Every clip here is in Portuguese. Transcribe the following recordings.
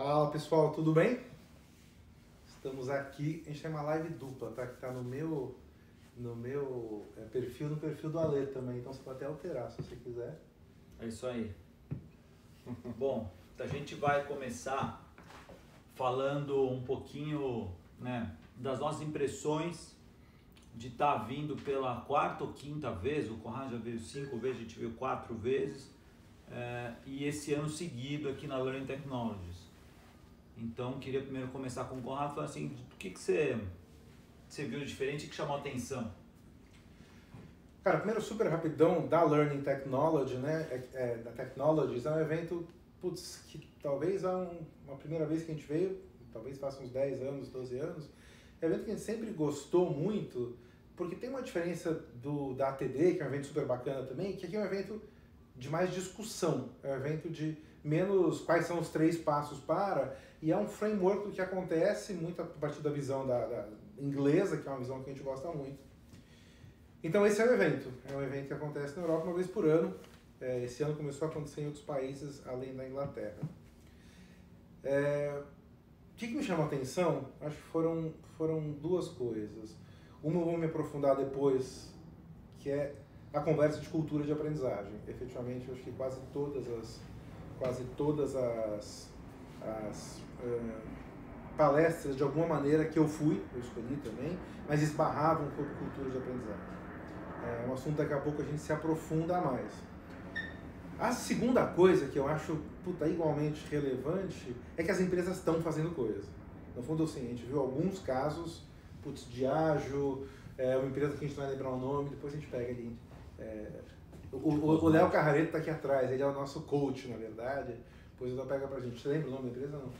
Fala pessoal, tudo bem? Estamos aqui, a gente tem uma live dupla, tá? Que tá no meu, no meu é, perfil, no perfil do Ale também, então você pode até alterar se você quiser. É isso aí. Bom, a gente vai começar falando um pouquinho né, das nossas impressões de estar tá vindo pela quarta ou quinta vez, o Conrad já veio cinco vezes, a gente veio quatro vezes, é, e esse ano seguido aqui na Learning Technologies. Então, queria primeiro começar com o Conrado, falando assim, o que, que você, você viu de diferente que chamou atenção? Cara, primeiro super rapidão, da Learning Technology, né, é, é, da Technologies, é um evento, putz, que talvez há um, uma primeira vez que a gente veio, talvez faça uns 10 anos, 12 anos, é um evento que a gente sempre gostou muito, porque tem uma diferença do, da ATD, que é um evento super bacana também, que aqui é um evento de mais discussão, é um evento de menos quais são os três passos para, e é um framework que acontece muito a partir da visão da, da inglesa, que é uma visão que a gente gosta muito. Então esse é o evento, é um evento que acontece na Europa uma vez por ano, é, esse ano começou a acontecer em outros países além da Inglaterra. É, o que, que me chamou a atenção? Acho que foram, foram duas coisas. Uma eu vou me aprofundar depois, que é a conversa de cultura de aprendizagem. Efetivamente, eu acho que quase todas as, quase todas as, as uh, palestras, de alguma maneira, que eu fui, eu escolhi também, mas esbarravam com cultura de aprendizagem. É um assunto daqui a pouco a gente se aprofunda mais. A segunda coisa que eu acho puta, igualmente relevante é que as empresas estão fazendo coisa. No fundo, assim, a gente viu alguns casos, putz, Diageo, é uma empresa que a gente não vai lembrar o nome, depois a gente pega ali. É, o Léo Carrareto está aqui atrás, ele é o nosso coach, na verdade. Depois ele pega pra gente. Você lembra o nome da empresa? Não.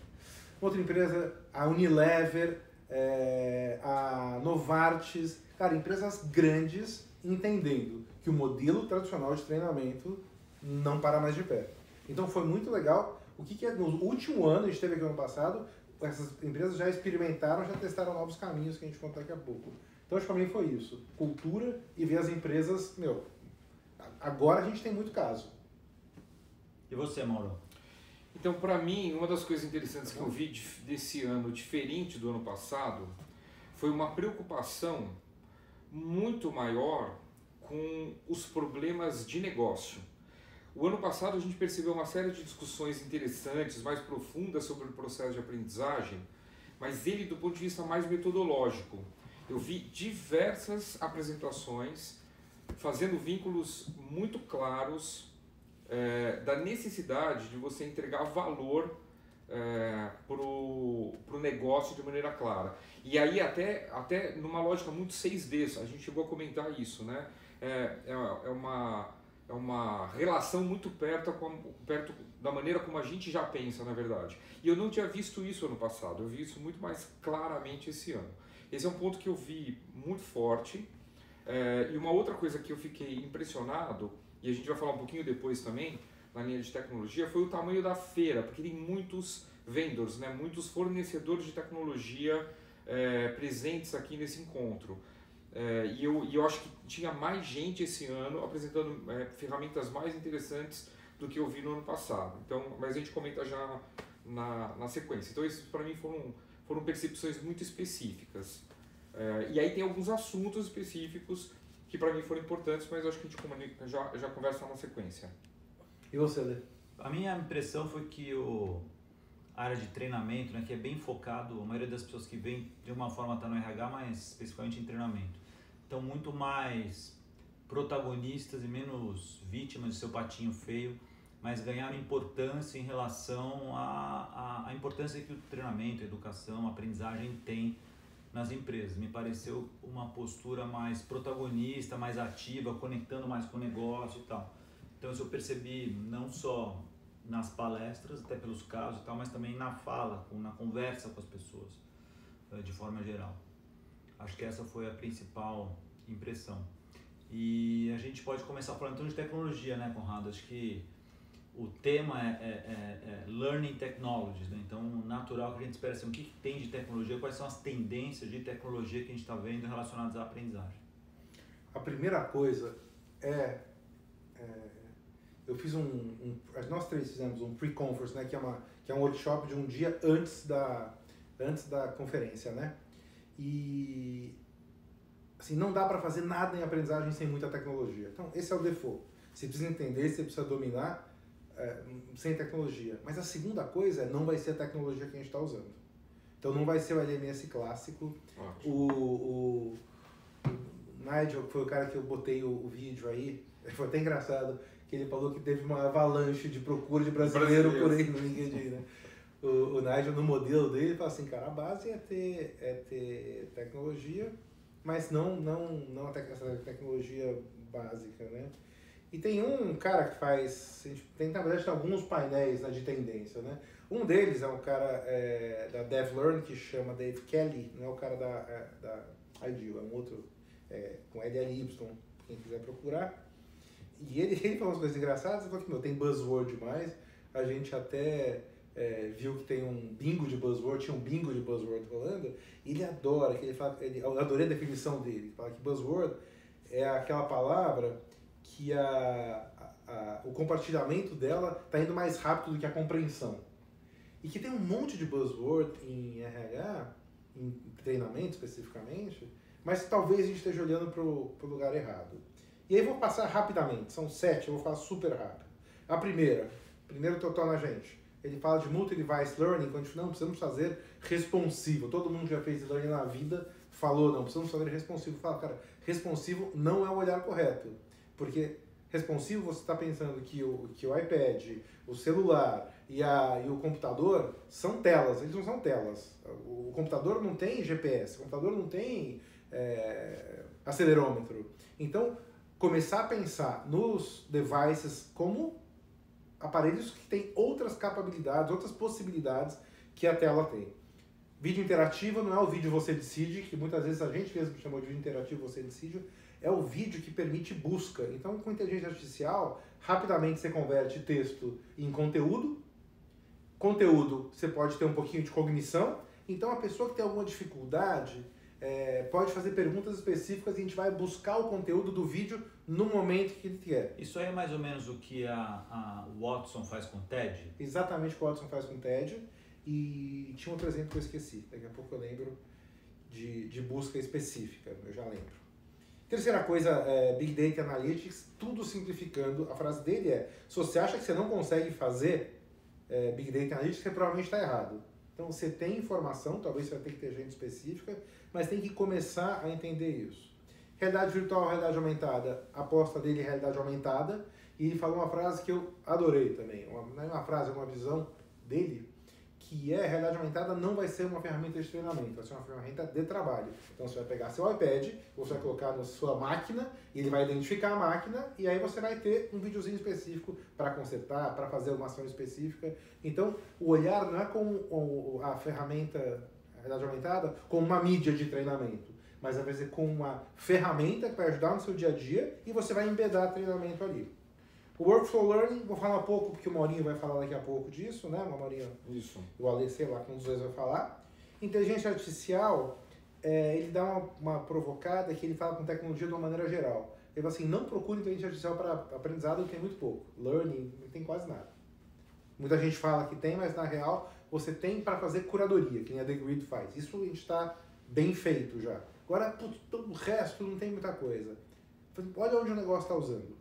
Outra empresa, a Unilever, é, a Novartis, cara, empresas grandes entendendo que o modelo tradicional de treinamento não para mais de pé. Então foi muito legal. O que, que é no último ano, a gente teve aqui no ano passado, essas empresas já experimentaram, já testaram novos caminhos que a gente conta daqui a pouco. Então acho que para mim foi isso, cultura e ver as empresas, meu, agora a gente tem muito caso. E você, Mauro? Então, para mim, uma das coisas interessantes que eu vi desse ano, diferente do ano passado, foi uma preocupação muito maior com os problemas de negócio. O ano passado a gente percebeu uma série de discussões interessantes, mais profundas sobre o processo de aprendizagem, mas ele do ponto de vista mais metodológico. Eu vi diversas apresentações fazendo vínculos muito claros é, da necessidade de você entregar valor é, para o negócio de maneira clara. E aí até, até numa lógica muito 6D, a gente chegou a comentar isso, né? É, é, é uma, é uma relação muito perto, com, perto da maneira como a gente já pensa, na verdade. E eu não tinha visto isso ano passado, eu vi isso muito mais claramente esse ano. Esse é um ponto que eu vi muito forte. É, e uma outra coisa que eu fiquei impressionado e a gente vai falar um pouquinho depois também, na linha de tecnologia, foi o tamanho da feira, porque tem muitos vendors, né, muitos fornecedores de tecnologia é, presentes aqui nesse encontro. É, e, eu, e eu acho que tinha mais gente esse ano apresentando é, ferramentas mais interessantes do que eu vi no ano passado. Então, mas a gente comenta já na, na sequência. Então, esses para mim foram, foram percepções muito específicas. E aí tem alguns assuntos específicos que para mim foram importantes, mas acho que a gente comunica, já, já conversa na sequência. E você, Lê? A minha impressão foi que o a área de treinamento, né, que é bem focado, a maioria das pessoas que vem de uma forma está no RH, mas especificamente em treinamento, estão muito mais protagonistas e menos vítimas de seu patinho feio, mas ganharam importância em relação à, à, à importância que o treinamento, a educação, a aprendizagem tem nas empresas. Me pareceu uma postura mais protagonista, mais ativa, conectando mais com o negócio e tal. Então isso eu percebi não só nas palestras, até pelos casos e tal, mas também na fala, na conversa com as pessoas, eh, de forma geral. Acho que essa foi a principal impressão. E a gente pode começar falando então de tecnologia, né, Conrado? Acho que o tema é, é, é, é, Learning Technologies, né? então natural que a gente espera assim, o que, que, tem de tecnologia, quais são as tendências de tecnologia que a gente está vendo relacionadas à aprendizagem. A primeira coisa é, é eu fiz um, um nós três fizemos um pre-conference, né, que é uma que é um workshop de um dia antes da antes da conferência, né? E assim, não dá para fazer nada em aprendizagem sem muita tecnologia. Então, esse é o default. Você precisa entender, você precisa dominar é, sem tecnologia. Mas a segunda coisa é não vai ser a tecnologia que a gente está usando. Então não vai ser o LMS clássico. O, o, o, Nigel, que foi o cara que eu botei o, o, vídeo aí, foi até engraçado que ele falou que teve uma avalanche de procura de brasileiro, por aí no LinkedIn, né? O, o Nigel, no modelo dele, fala assim, cara, a base é ter, é ter tecnologia, mas não, não, não essa tecnologia básica, né? E tem um cara que faz, tem na verdade alguns painéis né, de tendência, né? Um deles é um cara é, da DevLearn que chama Dave Kelly, não é o cara da, é, da Ideal, é um outro é, com LLY, quem quiser procurar. E ele, ele fala umas coisas engraçadas, ele falou que meu, tem buzzword demais, a gente até é, viu que tem um bingo de buzzword, tinha um bingo de buzzword rolando, e ele adora, que ele fala, ele, eu adorei a definição dele, ele fala que buzzword é aquela palavra que a, a, a o compartilhamento dela está indo mais rápido do que a compreensão. E que tem um monte de buzzword em RH, em treinamento especificamente, mas talvez a gente esteja olhando para o lugar errado. E aí vou passar rapidamente, são sete, eu vou falar super rápido. A primeira, primeiro total na gente, ele fala de multi-device learning, quando a gente não precisamos fazer responsivo. Todo mundo já fez learning na vida, falou, não, precisamos fazer responsivo. Fala, cara, responsivo não é o olhar correto. Porque responsivo você está pensando que o, que o iPad, o celular e, a, e o computador são telas, eles não são telas. O, computador não tem GPS, o computador não tem é, acelerômetro. Então, começar a pensar nos devices como aparelhos que têm outras capacidades, outras possibilidades que a tela tem. Vídeo interativo não é o vídeo você decide, que muitas vezes a gente mesmo chamou de vídeo interativo você decide, é o vídeo que permite busca. Então, com inteligência artificial, rapidamente você converte texto em conteúdo. Conteúdo, você pode ter um pouquinho de cognição. Então, a pessoa que tem alguma dificuldade é, pode fazer perguntas específicas e a gente vai buscar o conteúdo do vídeo no momento que ele quer. Isso aí é mais ou menos o que a, a Watson faz com o TED? Exatamente o que o Watson faz com o TED. E tinha outro exemplo que eu esqueci. Daqui a pouco eu lembro de, de busca específica, eu já lembro. Terceira coisa, é, Big Data Analytics, tudo simplificando. A frase dele é: se você acha que você não consegue fazer é, Big Data Analytics, você provavelmente está errado. Então você tem informação, talvez você vai ter que ter gente específica, mas tem que começar a entender isso. Realidade virtual, realidade aumentada, aposta dele é realidade aumentada. E ele falou uma frase que eu adorei também. Uma, não é uma frase, é uma visão dele que é realidade aumentada não vai ser uma ferramenta de treinamento, vai ser uma ferramenta de trabalho. Então você vai pegar seu iPad, você vai colocar na sua máquina, ele vai identificar a máquina e aí você vai ter um videozinho específico para consertar, para fazer uma ação específica. Então o olhar não é como a ferramenta realidade aumentada como uma mídia de treinamento, mas vai ser com uma ferramenta que vai ajudar no seu dia a dia e você vai embedar treinamento ali. O Workflow Learning, vou falar um pouco, porque o Maurinho vai falar daqui a pouco disso, né, Maurinho? Isso. O Ale, sei lá, que um dos dois vai falar. Inteligência Artificial, é, ele dá uma, uma, provocada que ele fala com tecnologia de uma maneira geral. Ele fala assim, não procure inteligência artificial para aprendizado, tem muito pouco. Learning, não tem quase nada. Muita gente fala que tem, mas na real você tem para fazer curadoria, que nem a The Grid faz. Isso a gente está bem feito já. Agora, todo o resto não tem muita coisa. Olha onde o negócio está usando.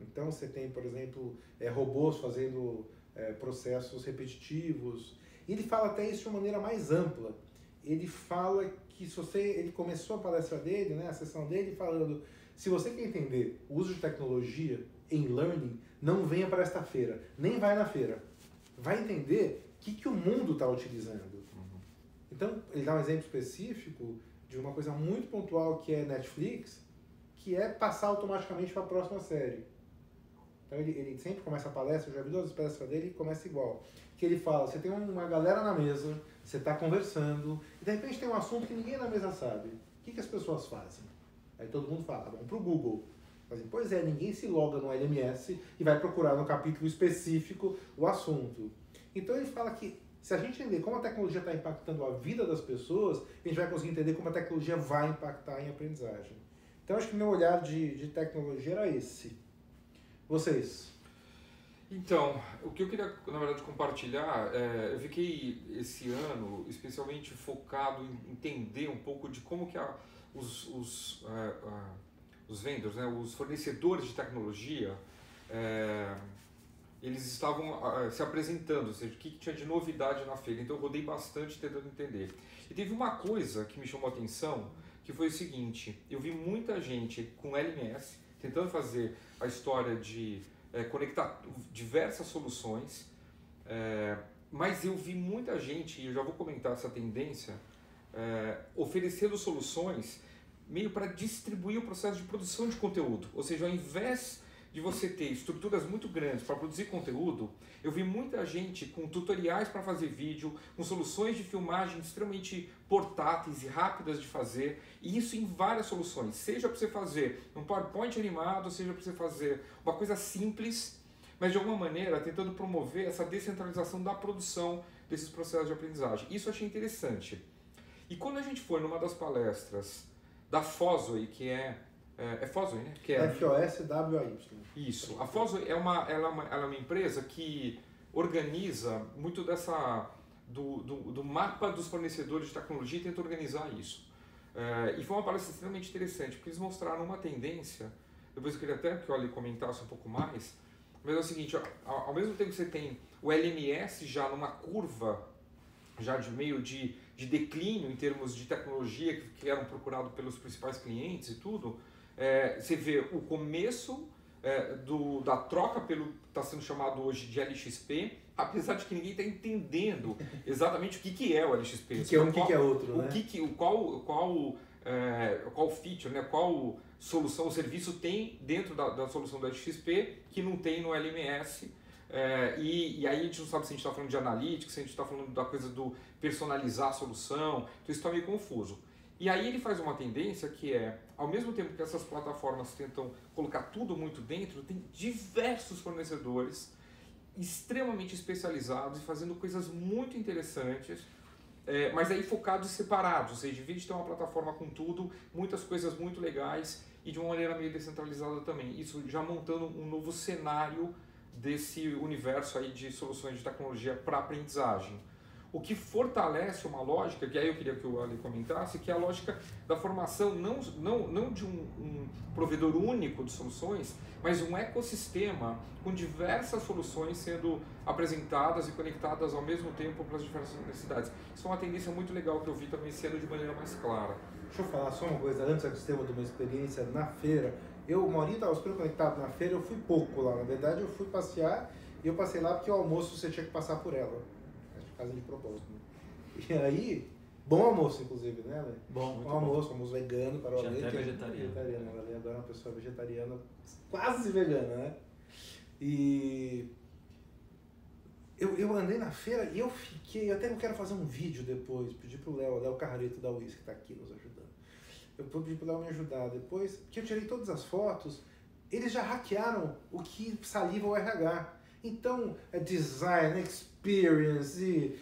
Então você tem, por exemplo, é, robôs fazendo é, processos repetitivos. E ele fala até isso de uma maneira mais ampla. Ele fala que se você, ele começou a palestra dele, né, a sessão dele, falando, se você quer entender o uso de tecnologia em learning, não venha para esta feira, nem vai na feira. Vai entender o que, que o mundo está utilizando. Uhum. Então, ele dá um exemplo específico de uma coisa muito pontual que é Netflix, que é passar automaticamente para a próxima série. Então ele, ele sempre começa a palestra, eu já vi duas palestras dele e começa igual. Que ele fala, você tem uma galera na mesa, você está conversando, e de repente tem um assunto que ninguém na mesa sabe. O que, que as pessoas fazem? Aí todo mundo fala, vamos para o Google. Assim, pois é, ninguém se loga no LMS e vai procurar no capítulo específico o assunto. Então ele fala que se a gente entender como a tecnologia está impactando a vida das pessoas, a gente vai conseguir entender como a tecnologia vai impactar em aprendizagem. Então acho que meu olhar de, de tecnologia era esse. Vocês? Então, o que eu queria, na verdade, compartilhar, é, eu fiquei esse ano especialmente focado em entender um pouco de como que a, os, os, é, os vendors, né, os fornecedores de tecnologia, é, eles estavam se apresentando, ou seja, o que tinha de novidade na feira. Então eu rodei bastante tentando entender. E teve uma coisa que me chamou a atenção, que foi o seguinte, eu vi muita gente com LMS tentando fazer a história de é, conectar diversas soluções, é, mas eu vi muita gente, e eu já vou comentar essa tendência, é, oferecendo soluções meio para distribuir o processo de produção de conteúdo. Ou seja, ao invés de você ter estruturas muito grandes para produzir conteúdo, eu vi muita gente com tutoriais para fazer vídeo, com soluções de filmagem extremamente portáteis e rápidas de fazer, e isso em várias soluções, seja para você fazer um PowerPoint animado, seja para você fazer uma coisa simples, mas de alguma maneira tentando promover essa descentralização da produção desses processos de aprendizagem. Isso eu achei interessante. E quando a gente foi numa das palestras da Fosway, que é é, é Fosway, né? Que é, F-O-S-W-A-Y. Isso. A Fosway é uma, ela é uma, ela é uma empresa que organiza muito dessa do, do, do, mapa dos fornecedores de tecnologia e tenta organizar isso. É, e foi uma palestra extremamente interessante, porque eles mostraram uma tendência, depois eu queria até que o Ali comentasse um pouco mais, mas é o seguinte, ao, ao mesmo tempo que você tem o LMS já numa curva, já de meio de, de declínio em termos de tecnologia que, que eram procurados pelos principais clientes e tudo, é, você vê o começo é, do, da troca pelo está sendo chamado hoje de LXP, apesar de que ninguém está entendendo exatamente o que, que é o LXP. Que, que é um, qual, que, é outro, o né? Que, que, o qual, qual, é, qual feature, né? qual solução o serviço tem dentro da, da solução do LXP que não tem no LMS. É, e, e, aí a gente não sabe se a gente está falando de analytics, se a gente está falando da coisa do personalizar a solução, então isso está meio confuso. E aí ele faz uma tendência que é, ao mesmo tempo que essas plataformas tentam colocar tudo muito dentro, tem diversos fornecedores extremamente especializados e fazendo coisas muito interessantes, é, mas aí focados e separados, ou seja, em vez de ter uma plataforma com tudo, muitas coisas muito legais e de uma maneira meio descentralizada também. Isso já montando um novo cenário desse universo aí de soluções de tecnologia para aprendizagem. O que fortalece uma lógica, que aí eu queria que o Ali comentasse, que é a lógica da formação não, não, não de um, um provedor único de soluções, mas um ecossistema com diversas soluções sendo apresentadas e conectadas ao mesmo tempo para as diferentes necessidades. Isso é uma tendência muito legal que eu vi também sendo de maneira mais clara. Deixa eu falar só uma coisa, antes do sistema de uma experiência na feira. Eu, Maurinho estava super conectado na feira, eu fui pouco lá. Na verdade, eu fui passear e eu passei lá porque o almoço você tinha que passar por ela casa de propósito. Né? E aí, bom almoço, inclusive, né, Lê? Bom, muito bom almoço, almoço vegano para o Ale. Até vegetariano. vegetariana. Ela agora é uma pessoa vegetariana, quase vegana, né? E eu, eu andei na feira e eu fiquei, até eu quero fazer um vídeo depois, pedir pro Léo, Léo Carreto da UIS, que está aqui nos ajudando. Eu vou pedir pro Léo me ajudar depois, que eu tirei todas as fotos, eles já hackearam o que saliva o RH. Então, é design, experience, e,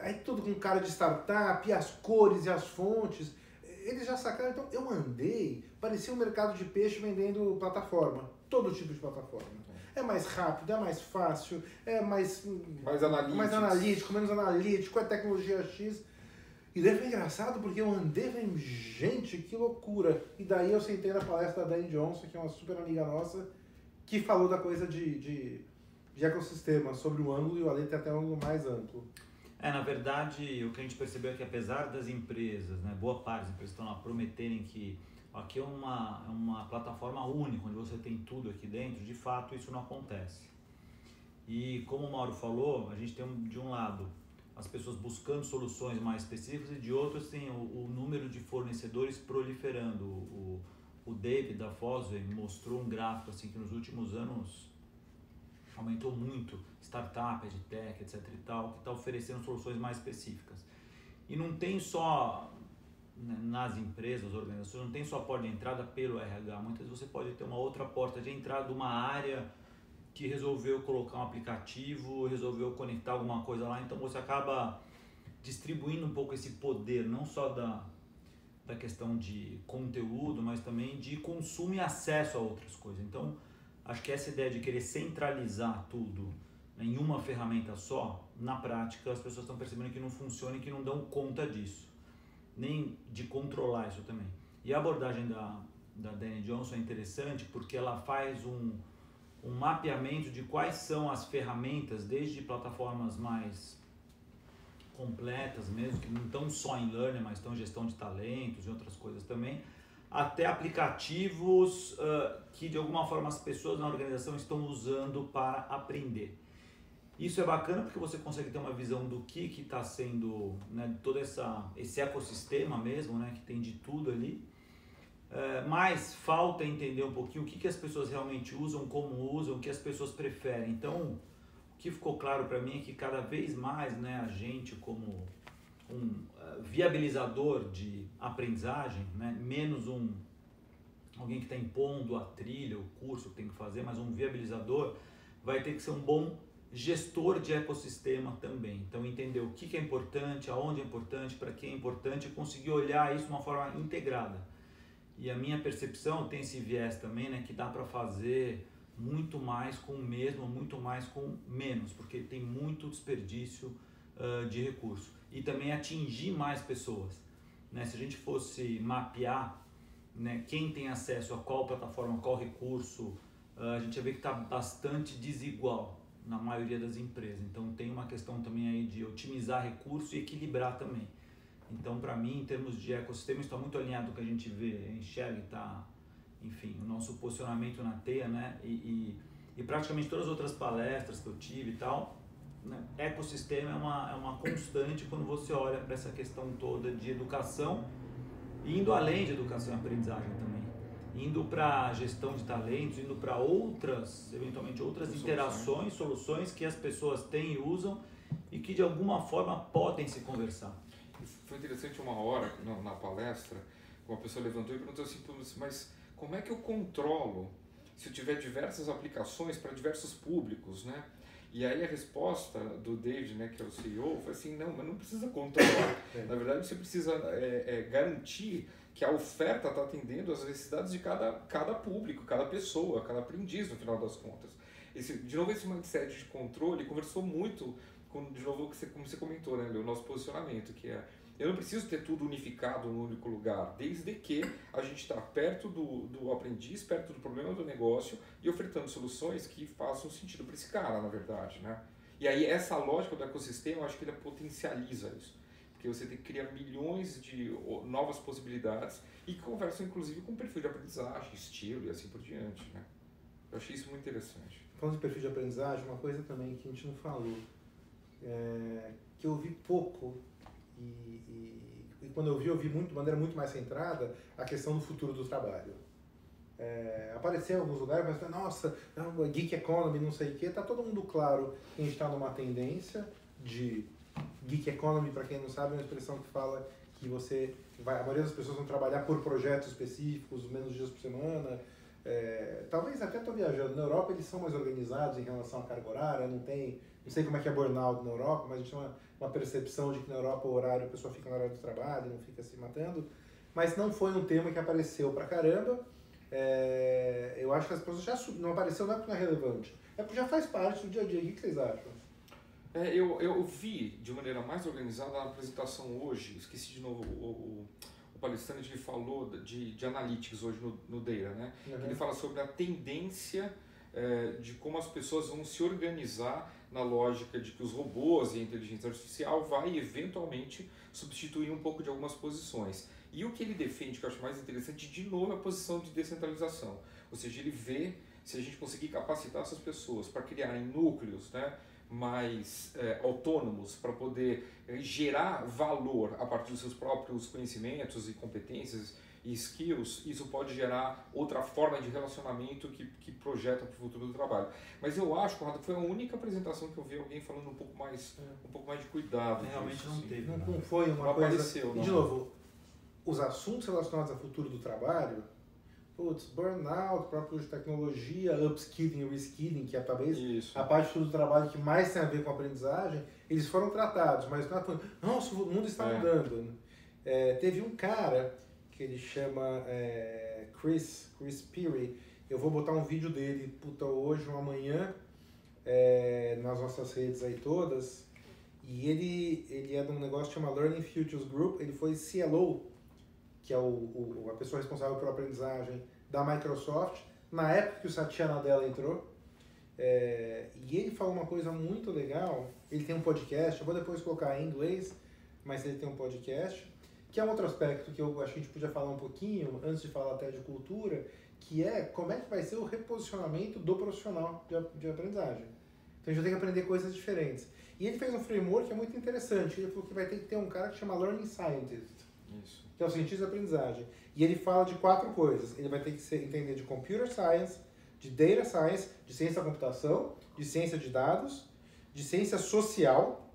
aí tudo com cara de startup, e as cores e as fontes. Eles já sacaram, então eu andei, parecia um mercado de peixe vendendo plataforma, todo tipo de plataforma. É mais rápido, é mais fácil, é mais, mais, analítico. mais analítico, menos analítico, é tecnologia X. E daí foi engraçado porque eu andei vendo gente, que loucura. E daí eu sentei na palestra da Dani Johnson, que é uma super amiga nossa, que falou da coisa de, de de ecossistema sobre o ângulo e o Ale tem até um ângulo mais amplo. É, na verdade, o que a gente percebeu é que apesar das empresas, né, boa parte das empresas estão lá prometerem que aqui é uma, é uma plataforma única, onde você tem tudo aqui dentro, de fato isso não acontece. E como o Mauro falou, a gente tem de um lado as pessoas buscando soluções mais específicas e de outro tem o, o número de fornecedores proliferando. O, o David da Fosway mostrou um gráfico assim que nos últimos anos aumentou muito, startup, edtech, etc e tal, que está oferecendo soluções mais específicas. E não tem só né, nas empresas, organizações, não tem só porta de entrada pelo RH, muitas vezes você pode ter uma outra porta de entrada de uma área que resolveu colocar um aplicativo, resolveu conectar alguma coisa lá, então você acaba distribuindo um pouco esse poder, não só da, da questão de conteúdo, mas também de consumo e acesso a outras coisas. Então, acho que essa ideia de querer centralizar tudo em uma ferramenta só, na prática as pessoas estão percebendo que não funciona e que não dão conta disso, nem de controlar isso também. E a abordagem da, da Danny Johnson é interessante porque ela faz um, um mapeamento de quais são as ferramentas, desde plataformas mais completas mesmo, que não estão só em learning, mas estão em gestão de talentos e outras coisas também, até aplicativos uh, que de alguma forma as pessoas na organização estão usando para aprender. Isso é bacana porque você consegue ter uma visão do que está sendo, né, todo essa, esse ecossistema mesmo, né, que tem de tudo ali. Uh, mas falta entender um pouquinho o que, que as pessoas realmente usam, como usam, o que as pessoas preferem. Então, o que ficou claro para mim é que cada vez mais né, a gente, como um uh, viabilizador de aprendizagem, né? menos um alguém que está impondo a trilha, o curso que tem que fazer, mas um viabilizador vai ter que ser um bom gestor de ecossistema também. Então entender o que, que é importante, aonde é importante, para quem é importante e conseguir olhar isso de uma forma integrada. E a minha percepção tem esse viés também, né, que dá para fazer muito mais com o mesmo, muito mais com menos, porque tem muito desperdício de recurso e também atingir mais pessoas. Né? Se a gente fosse mapear né, quem tem acesso a qual plataforma, qual recurso, uh, a gente ia ver que está bastante desigual na maioria das empresas. Então tem uma questão também aí de otimizar recurso e equilibrar também. Então para mim, em termos de ecossistema, está muito alinhado com o que a gente vê, enxerga está, enfim, o nosso posicionamento na teia, né? E, e, e praticamente todas as outras palestras que eu tive e tal, né? Ecossistema é uma, é uma constante quando você olha para essa questão toda de educação, indo além de educação e aprendizagem também, indo para gestão de talentos, indo para outras, eventualmente outras soluções. interações, soluções que as pessoas têm e usam e que de alguma forma podem se conversar. Foi interessante uma hora na, na palestra, uma pessoa levantou e perguntou assim, mas como é que eu controlo se eu tiver diversas aplicações para diversos públicos, né? E aí a resposta do David, né, que é o CEO, foi assim, não, mas não precisa controlar. É. Na verdade, você precisa é, é, garantir que a oferta está atendendo às necessidades de cada, cada público, cada pessoa, cada aprendiz, no final das contas. Esse, de novo, esse mindset de controle conversou muito com, de novo, como você comentou, né, o nosso posicionamento, que é eu não preciso ter tudo unificado num único lugar, desde que a gente está perto do, do aprendiz, perto do problema do negócio e ofertando soluções que façam sentido para esse cara, na verdade, né? E aí essa lógica do ecossistema, eu acho que ele potencializa isso. Porque você tem que criar milhões de novas possibilidades e que conversam inclusive com perfil de aprendizagem, estilo e assim por diante, né? Eu achei isso muito interessante. Falando de perfil de aprendizagem, uma coisa também que a gente não falou, é, que eu vi pouco e, e, quando eu vi, eu vi muito, de maneira muito mais centrada a questão do futuro do trabalho. É, apareceu em alguns lugares, mas nossa, não, geek economy, não sei o que, tá todo mundo claro que a gente está numa tendência de geek economy, para quem não sabe, é uma expressão que fala que você vai, a maioria das pessoas vão trabalhar por projetos específicos, menos dias por semana. É, talvez até estou viajando. Na Europa eles são mais organizados em relação à carga horária, não tem, não sei como é que é burnout na Europa, mas a gente tem uma uma percepção de que na Europa o horário, a pessoa fica no horário do trabalho, não fica se matando. Mas não foi um tema que apareceu pra caramba. É, eu acho que as pessoas já não apareceu não é porque não é relevante, é porque já faz parte do dia a dia. O que vocês acham? É, eu, eu vi de maneira mais organizada na apresentação hoje, esqueci de novo o, o palestrante ele falou de, de analytics hoje no, no Data, né? Uhum. Ele fala sobre a tendência é, de como as pessoas vão se organizar na lógica de que os robôs e a inteligência artificial vai eventualmente substituir um pouco de algumas posições. E o que ele defende, que eu acho mais interessante, de novo, é a posição de descentralização. Ou seja, ele vê se a gente conseguir capacitar essas pessoas para criarem núcleos né, mais é, autônomos, para poder é, gerar valor a partir dos seus próprios conhecimentos e competências e skills, isso pode gerar outra forma de relacionamento que, que projeta para o futuro do trabalho. Mas eu acho, Conrado, que foi a única apresentação que eu vi alguém falando um pouco mais, é. um pouco mais de cuidado. Realmente disso, não assim. teve. Não, né? não foi uma não coisa... Apareceu, e, de novo, os assuntos relacionados ao futuro do trabalho, putz, burnout, próprio de tecnologia, upskilling reskilling, que é talvez Isso. a parte do trabalho que mais tem a ver com a aprendizagem, eles foram tratados, mas não é nossa, o mundo está é. mudando. É, teve um cara que ele chama é, Chris, Chris Peary, eu vou botar um vídeo dele, puta, hoje ou amanhã, é, nas nossas redes aí todas. E ele, ele é de um negócio que chama Learning Futures Group, ele foi CLO, que é o, o, a pessoa responsável pela aprendizagem da Microsoft, na época que o Satya Nadella entrou. É, e ele falou uma coisa muito legal, ele tem um podcast, eu vou depois colocar em inglês, mas ele tem um podcast, que é um outro aspecto que eu acho que a gente podia falar um pouquinho, antes de falar até de cultura, que é como é que vai ser o reposicionamento do profissional de, de aprendizagem. Então a gente vai ter que aprender coisas diferentes. E ele fez um framework que é muito interessante. Ele falou que vai ter que ter um cara que chama Learning Scientist, Isso. Que é o cientista de aprendizagem. E ele fala de quatro coisas. Ele vai ter que entender de Computer Science, de Data Science, de ciência da computação, de ciência de dados, de ciência social,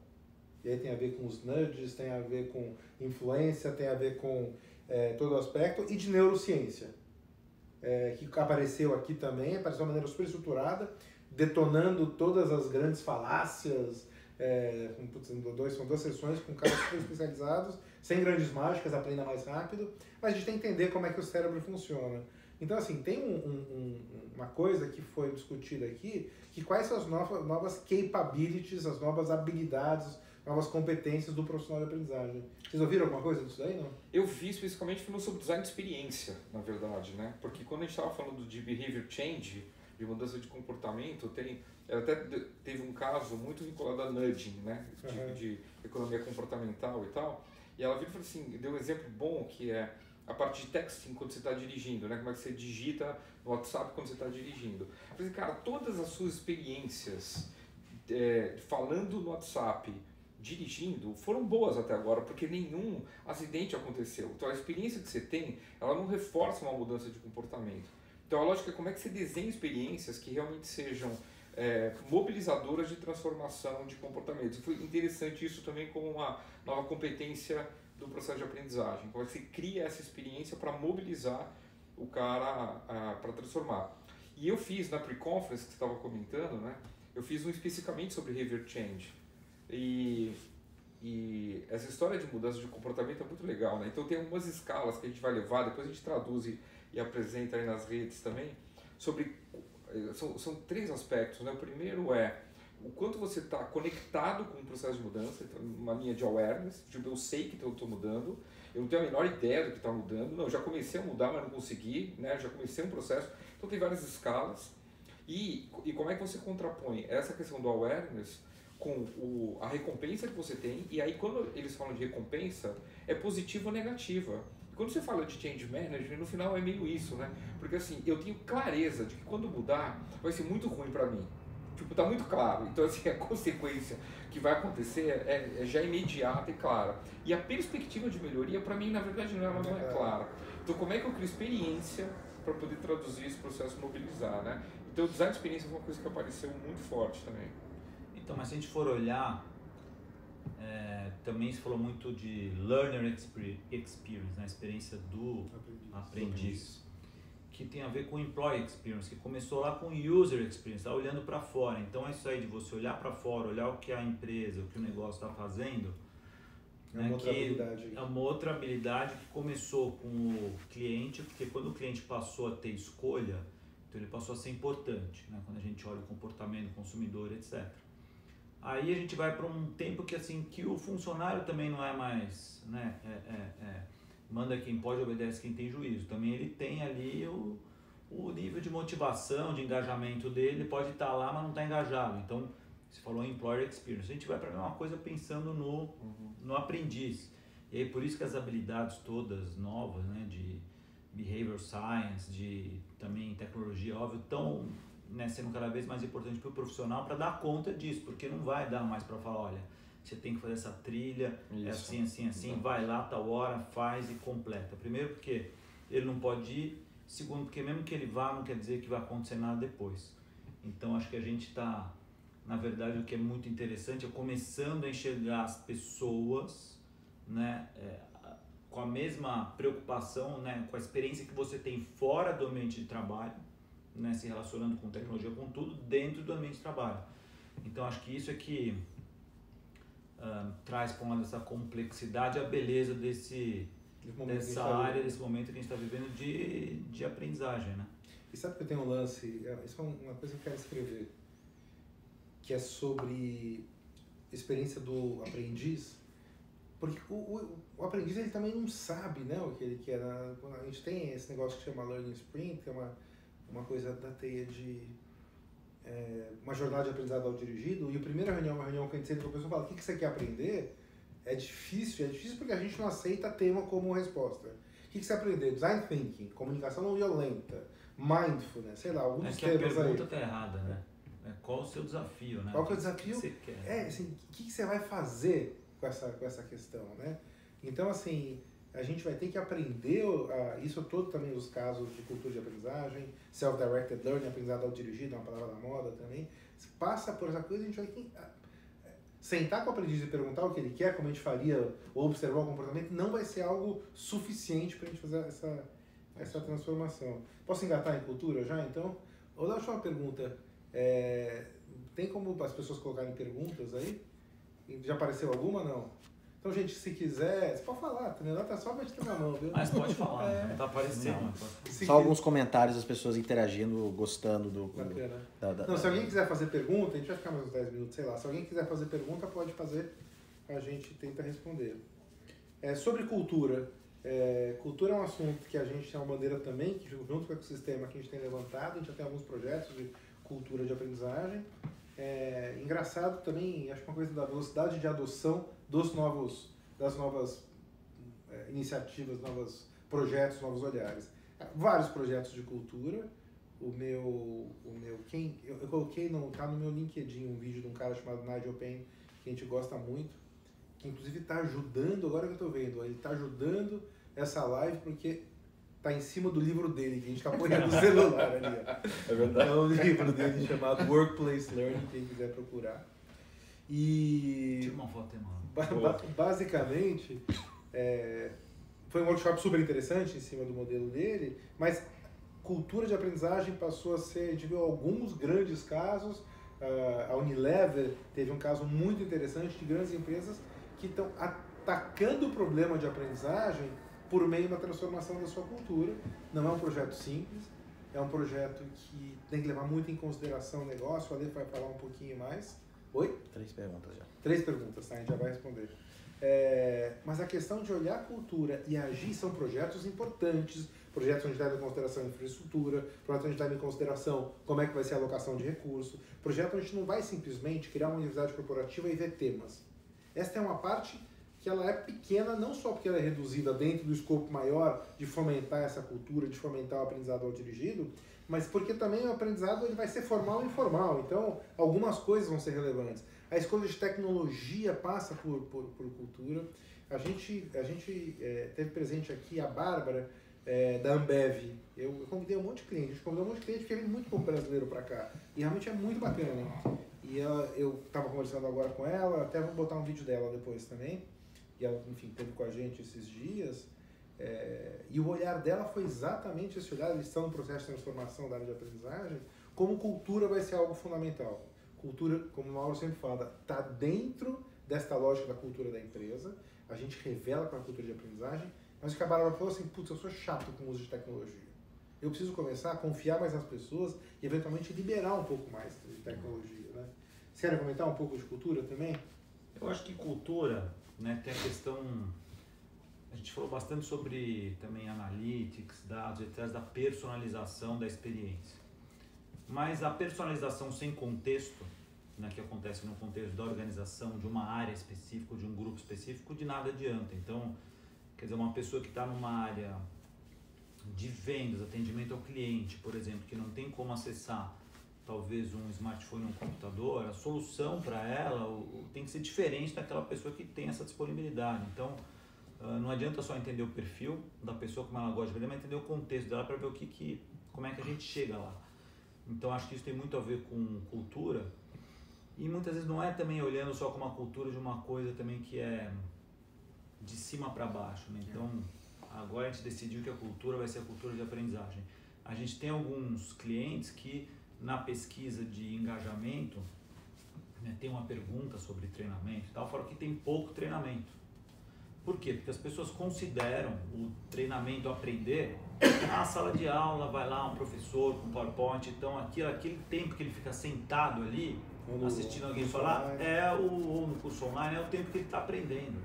e aí tem a ver com os nudges, tem a ver com influência, tem a ver com é, todo o aspecto, e de neurociência, é, que apareceu aqui também, apareceu de uma maneira super estruturada, detonando todas as grandes falácias, é, putz, dois, são duas sessões com caras super especializados, sem grandes mágicas, aprenda mais rápido, mas a gente tem que entender como é que o cérebro funciona. Então, assim, tem um, um, uma coisa que foi discutida aqui, que quais são as novas, novas capabilities, as novas habilidades, novas competências do profissional de aprendizagem. Vocês ouviram alguma coisa disso daí, não? Eu vi especificamente falando sobre design de experiência, na verdade, né? Porque quando a gente estava falando de behavior change, de mudança de comportamento, tem até teve um caso muito vinculado a nudging, né? De, uhum. de economia comportamental e tal. E ela viu e falou assim, deu um exemplo bom que é a parte de texting quando você está dirigindo, né? Como é que você digita no WhatsApp quando você está dirigindo. Eu falei, cara, todas as suas experiências é, falando no WhatsApp, dirigindo, foram boas até agora, porque nenhum acidente aconteceu. Então a experiência que você tem, ela não reforça uma mudança de comportamento. Então a lógica é como é que você desenha experiências que realmente sejam é, mobilizadoras de transformação de comportamentos. Foi interessante isso também como uma nova competência do processo de aprendizagem. Como é que você cria essa experiência para mobilizar o cara para transformar. E eu fiz na pre-conference que você estava comentando, né? Eu fiz um especificamente sobre behavior change. E, e essa história de mudança de comportamento é muito legal, né? Então tem algumas escalas que a gente vai levar, depois a gente traduz e, e apresenta aí nas redes também, sobre... São, são três aspectos, né? O primeiro é o quanto você está conectado com o processo de mudança, então, uma linha de awareness, tipo, eu sei que eu estou mudando, eu não tenho a menor ideia do que está mudando, não, já comecei a mudar, mas não consegui, né? já comecei um processo, então tem várias escalas, e, e como é que você contrapõe essa questão do awareness com o, a recompensa que você tem, e aí quando eles falam de recompensa, é positiva ou negativa. Quando você fala de change management, no final é meio isso, né? Porque assim, eu tenho clareza de que quando mudar, vai ser muito ruim para mim. Tipo, tá muito claro. Então, assim, a consequência que vai acontecer é, é já imediata e clara. E a perspectiva de melhoria, para mim, na verdade, não, ela não é clara. Então, como é que eu crio experiência para poder traduzir esse processo mobilizar, né? Então, o design de experiência foi uma coisa que apareceu muito forte também. Então, mas se a gente for olhar, é, também se falou muito de learner experience, né? a experiência do aprendiz. aprendiz, que tem a ver com employee experience, que começou lá com user experience, tá olhando para fora. Então é isso aí de você olhar para fora, olhar o que a empresa, o que o negócio está fazendo. É uma né? outra habilidade. É uma outra habilidade que começou com o cliente, porque quando o cliente passou a ter escolha, então ele passou a ser importante, né? quando a gente olha o comportamento do consumidor, etc. Aí a gente vai para um tempo que assim que o funcionário também não é mais, né, é, é, é, manda quem pode, obedece quem tem juízo. Também ele tem ali o, o nível de motivação, de engajamento dele, pode estar tá lá, mas não está engajado. Então, você falou em employer experience, a gente vai para a mesma coisa pensando no, uhum. no aprendiz. E aí por isso que as habilidades todas novas, né, de behavior science, de também tecnologia, óbvio, tão né, sendo cada vez mais importante para o profissional para dar conta disso, porque não vai dar mais para falar, olha, você tem que fazer essa trilha, é Isso. é assim, assim, assim, Exato. vai lá, tal hora, faz e completa. Primeiro porque ele não pode ir, segundo porque mesmo que ele vá, não quer dizer que vai acontecer nada depois. Então acho que a gente está, na verdade, o que é muito interessante é começando a enxergar as pessoas, né, é, com a mesma preocupação, né, com a experiência que você tem fora do ambiente de trabalho, né, se relacionando com tecnologia, com tudo dentro do ambiente de trabalho. Então acho que isso é que uh, traz para uma dessa complexidade a beleza desse dessa área, desse momento que a gente está vivendo de, de aprendizagem, né? E sabe que eu tenho um lance, é, isso é uma coisa que eu quero escrever, que é sobre experiência do aprendiz, porque o, o, o, aprendiz ele também não sabe né, o que ele quer. A gente tem esse negócio que chama Learning Sprint, que é uma, uma coisa da teia de é, uma jornada de aprendizado ao dirigido, e a primeira reunião é uma reunião que a gente senta com a pessoa fala, o que, que você quer aprender? É difícil, é difícil porque a gente não aceita tema como resposta. O que, que você aprender? Design Thinking, comunicação não violenta, mindfulness, sei lá, alguns é que a pergunta está errada, né? É, qual o seu desafio, né? Qual que é o desafio? O que você quer? É, assim, o que, que você vai fazer com essa, com essa questão, né? Então, assim, a gente vai ter que aprender, uh, isso todo também os casos de cultura de aprendizagem, self-directed learning, aprendizado dirigido, é uma palavra da moda também, passa por essa coisa, a gente vai ter que sentar com o aprendiz e perguntar o que ele quer, como a gente faria, ou observar o comportamento, não vai ser algo suficiente para a gente fazer essa, essa transformação. Posso engatar em cultura já, então? Ou deixa uma pergunta, é, tem como as pessoas colocarem perguntas aí? Já apareceu alguma, não? Então, gente, se quiser, você pode falar, entendeu? Tá só metendo na mão, viu? Mas pode falar, é. não tá aparecendo. Só alguns comentários, as pessoas interagindo, gostando do. Bacana. Da, da, não, se alguém quiser fazer pergunta, a gente vai ficar mais uns 10 minutos, sei lá. Se alguém quiser fazer pergunta, pode fazer, a gente tenta responder. É, sobre cultura. É, cultura é um assunto que a gente tem uma bandeira também, que junto com o ecossistema que a gente tem levantado, a gente já tem alguns projetos de cultura de aprendizagem. É, engraçado também, acho que uma coisa da velocidade de adoção dos novos, das novas é, iniciativas, novos projetos, novos olhares. Vários projetos de cultura. O meu, o meu quem eu, eu coloquei no tá no meu LinkedIn um vídeo de um cara chamado Nigel Payne que a gente gosta muito, que inclusive está ajudando agora que eu estou vendo, ele está ajudando essa live porque tá em cima do livro dele, que a gente tá apoiando no celular ali. Ó. É verdade. É um livro dele chamado Workplace Learning, quem quiser procurar. E. Tira uma foto, mano. Ba basicamente, é, foi um workshop super interessante em cima do modelo dele, mas cultura de aprendizagem passou a ser, a gente viu alguns grandes casos. Uh, a Unilever teve um caso muito interessante de grandes empresas que estão atacando o problema de aprendizagem por meio da transformação da sua cultura. Não é um projeto simples, é um projeto que tem que levar muito em consideração o negócio. O Ale vai falar um pouquinho mais. Oi? Três perguntas já. Três perguntas, tá? A gente já vai responder. É, mas a questão de olhar a cultura e agir são projetos importantes, projetos onde leva em consideração a infraestrutura, projetos onde leva em consideração como é que vai ser a alocação de recursos, projetos onde a gente não vai simplesmente criar uma universidade corporativa e ver temas. Esta é uma parte que ela é pequena não só porque ela é reduzida dentro do escopo maior de fomentar essa cultura, de fomentar o aprendizado ao dirigido, mas porque também o aprendizado ele vai ser formal e informal, então algumas coisas vão ser relevantes. A escolha de tecnologia passa por, por, por cultura. A gente, a gente é, teve presente aqui a Bárbara, é, da Ambev. Eu, eu, convidei um monte de cliente, a gente convidou um monte de cliente porque vem muito pouco brasileiro para cá. E realmente é muito bacana. E ela, eu estava conversando agora com ela, até vou botar um vídeo dela depois também e ela, enfim, teve com a gente esses dias. É, e o olhar dela foi exatamente esse olhar, eles estão no processo de transformação da área de aprendizagem, como cultura vai ser algo fundamental. Cultura, como o Mauro sempre fala, está dentro desta lógica da cultura da empresa, a gente revela com a cultura de aprendizagem, mas o que a Bárbara falou assim, putz, eu sou chato com o uso de tecnologia. Eu preciso começar a confiar mais nas pessoas e eventualmente liberar um pouco mais de tecnologia. Né? Você quer comentar um pouco de cultura também? Eu acho que cultura né, tem a questão, a gente falou bastante sobre também analytics, dados, etc., da personalização da experiência. Mas a personalização sem contexto, né, que acontece no contexto da organização, de uma área específica, de um grupo específico, de nada adianta. Então, quer dizer, uma pessoa que está numa área de vendas, atendimento ao cliente, por exemplo, que não tem como acessar talvez um smartphone, um computador, a solução para ela tem que ser diferente daquela pessoa que tem essa disponibilidade. Então, ah, não adianta só entender o perfil da pessoa como ela gosta de vender, mas entender o contexto dela para ver o que, que, como é que a gente chega lá. Então, acho que isso tem muito a ver com cultura e muitas vezes não é também olhando só como a cultura de uma coisa também que é de cima para baixo. Né? Então, agora a gente decidiu que a cultura vai ser a cultura de aprendizagem. A gente tem alguns clientes que na pesquisa de engajamento, né, tem uma pergunta sobre treinamento e tal, fala que tem pouco treinamento. Por quê? Porque as pessoas consideram o treinamento aprender Na sala de aula, vai lá um professor com PowerPoint, então aquilo, aquele tempo que ele fica sentado ali, no assistindo alguém falar, online. é o, ou no curso online, é o tempo que ele está aprendendo.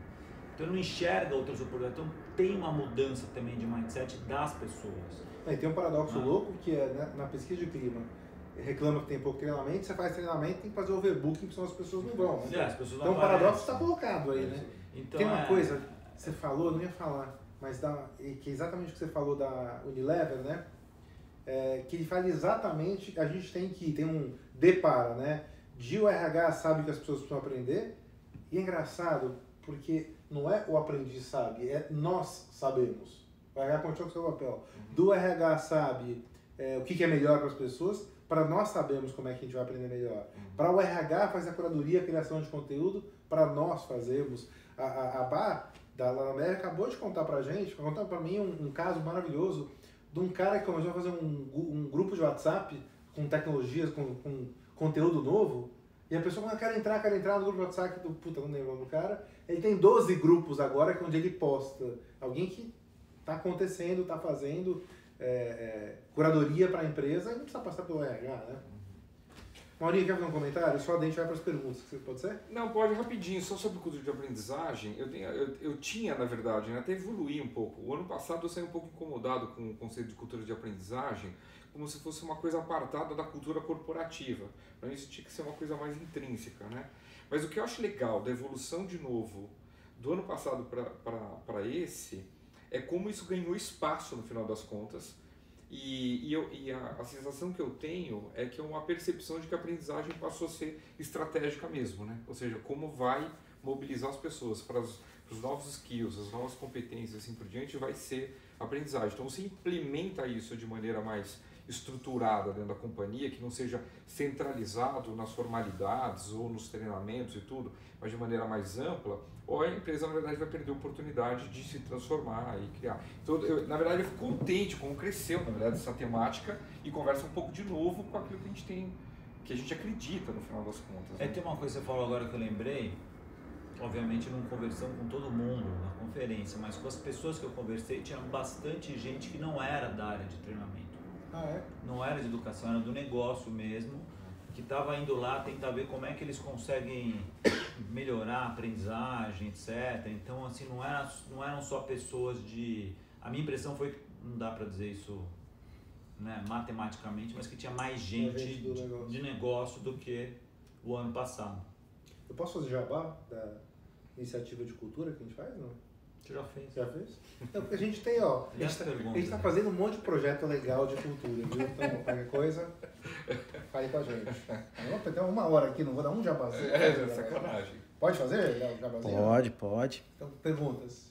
Então ele não enxerga outras oportunidades. Então tem uma mudança também de mindset das pessoas. É, e tem um paradoxo Ah. louco que é né, na pesquisa de clima. Reclama que tem pouco treinamento, você faz treinamento tem que fazer overbooking, senão as pessoas não vão. É, Né? as pessoas não Então o paradoxo está colocado aí, né? Então, Tem uma é- coisa que você falou, não ia falar, mas e que é exatamente o que você falou da Unilever, né? É, que ele fala exatamente, a gente tem que tem um depara, né? De o RH sabe que as pessoas precisam aprender, e é engraçado, porque não é o aprendiz sabe, é nós sabemos. O RH continua com o seu papel. Do RH sabe é, o que, que é melhor para as pessoas, para nós sabemos como é que a gente vai aprender melhor. Para o RH faz a curadoria, a criação de conteúdo, para nós fazermos. A, a, a Bar da Lanamérica acabou de contar pra gente, contou para mim um, um caso maravilhoso de um cara que começou a fazer um, um grupo de WhatsApp com tecnologias, com, com conteúdo novo, e a pessoa, ah, quer entrar, quer entrar no grupo de WhatsApp do puta, não lembro do cara. Ele tem 12 grupos agora, que é onde ele posta. Alguém que tá acontecendo, tá fazendo é, é, curadoria para a empresa, e não precisa passar pelo RH, né? Maurinho, quer fazer um comentário? Só a gente vai para as perguntas, pode ser? Não, pode rapidinho, só sobre cultura de aprendizagem. Eu, tenho, eu, eu tinha, na verdade, né, até evoluí um pouco. O ano passado eu saí um pouco incomodado com o conceito de cultura de aprendizagem, como se fosse uma coisa apartada da cultura corporativa. Para mim isso tinha que ser uma coisa mais intrínseca, né? Mas o que eu acho legal da evolução de novo do ano passado para esse é como isso ganhou espaço no final das contas. E, e, eu, e a, a sensação que eu tenho é que é uma percepção de que a aprendizagem passou a ser estratégica mesmo, né? Ou seja, como vai mobilizar as pessoas para os, para os novos skills, as novas competências assim por diante, vai ser aprendizagem. Então você implementa isso de maneira mais estruturada dentro da companhia, que não seja centralizado nas formalidades ou nos treinamentos e tudo, mas de maneira mais ampla, ou a empresa, na verdade, vai perder a oportunidade de se transformar e criar. Então, eu, na verdade, eu fico contente como cresceu, na verdade, essa temática e conversa um pouco de novo com aquilo que a gente tem, que a gente acredita no final das contas. É, né? tem uma coisa que você falou agora que eu lembrei. Obviamente não conversamos com todo mundo na conferência, mas com as pessoas que eu conversei, tinha bastante gente que não era da área de treinamento. Ah, é? Não era de educação, era do negócio mesmo, que estava indo lá tentar ver como é que eles conseguem melhorar a aprendizagem, etc. Então, assim, não, era, não eram só pessoas de... A minha impressão foi que, não dá para dizer isso né, matematicamente, mas que tinha mais gente gente de- negócio. de negócio do que o ano passado. Eu posso fazer jabá da iniciativa de cultura que a gente faz? Não? Você já fez? Já fez? Então, porque a gente tem, ó. A gente, tá, a gente tá fazendo um monte de projeto legal de cultura, viu? Então, qualquer coisa, fale com a gente. Opa, tem uma hora aqui, não vou dar um jabazinho. É, sacanagem. Pode fazer jabazinho? Pode, pode. Então, perguntas.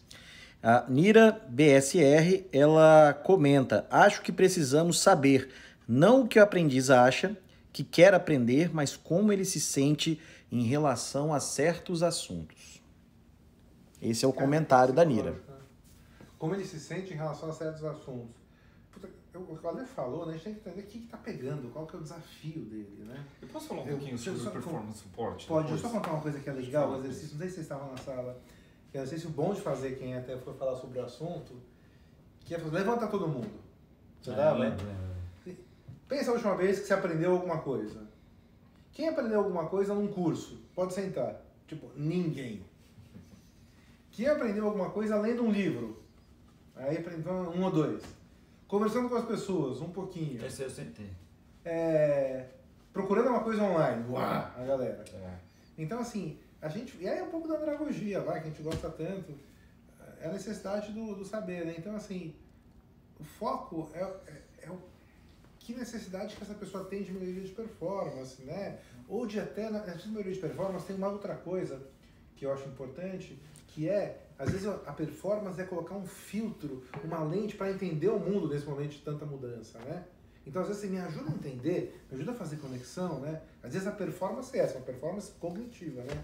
A Nira BSR, ela comenta: Acho que precisamos saber não o que o aprendiz acha, que quer aprender, mas como ele se sente em relação a certos assuntos. Esse é o Cara, comentário da Nira. né? Como ele se sente em relação a certos assuntos. Puta, eu- o que o Ale falou, né? A gente tem que entender o que está pegando, qual que é o desafio dele, né? Eu posso falar um Eu- pouquinho sobre o performance support? Pode, depois? eu só contar uma coisa que é legal, o exercício, não sei se vocês estavam na sala, que é um exercício bom de fazer, quem até foi falar sobre o assunto, que é fazer, levanta todo mundo. Você É, dá, né? lembro. Pensa a última vez que você aprendeu alguma coisa. Quem aprendeu alguma coisa num curso? Pode sentar. Tipo, ninguém. Quem aprendeu alguma coisa lendo um livro? Aí aprendeu um ou dois. Conversando com as pessoas, um pouquinho. Esse eu sentei. É, procurando uma coisa online. Uau, a galera. É. Então, assim, a gente. E aí é um pouco da andragogia, vai, que a gente gosta tanto. É a necessidade do, do saber, né? Então, assim, o foco é, é, é o que necessidade que essa pessoa tem de melhoria de performance, né? Ou de até, na melhoria de performance, tem uma outra coisa que eu acho importante, que é, às vezes a performance é colocar um filtro, uma lente para entender o mundo nesse momento de tanta mudança, né? Então, às vezes, você me ajuda a entender, me ajuda a fazer conexão, né? Às vezes a performance é essa, uma performance cognitiva, né?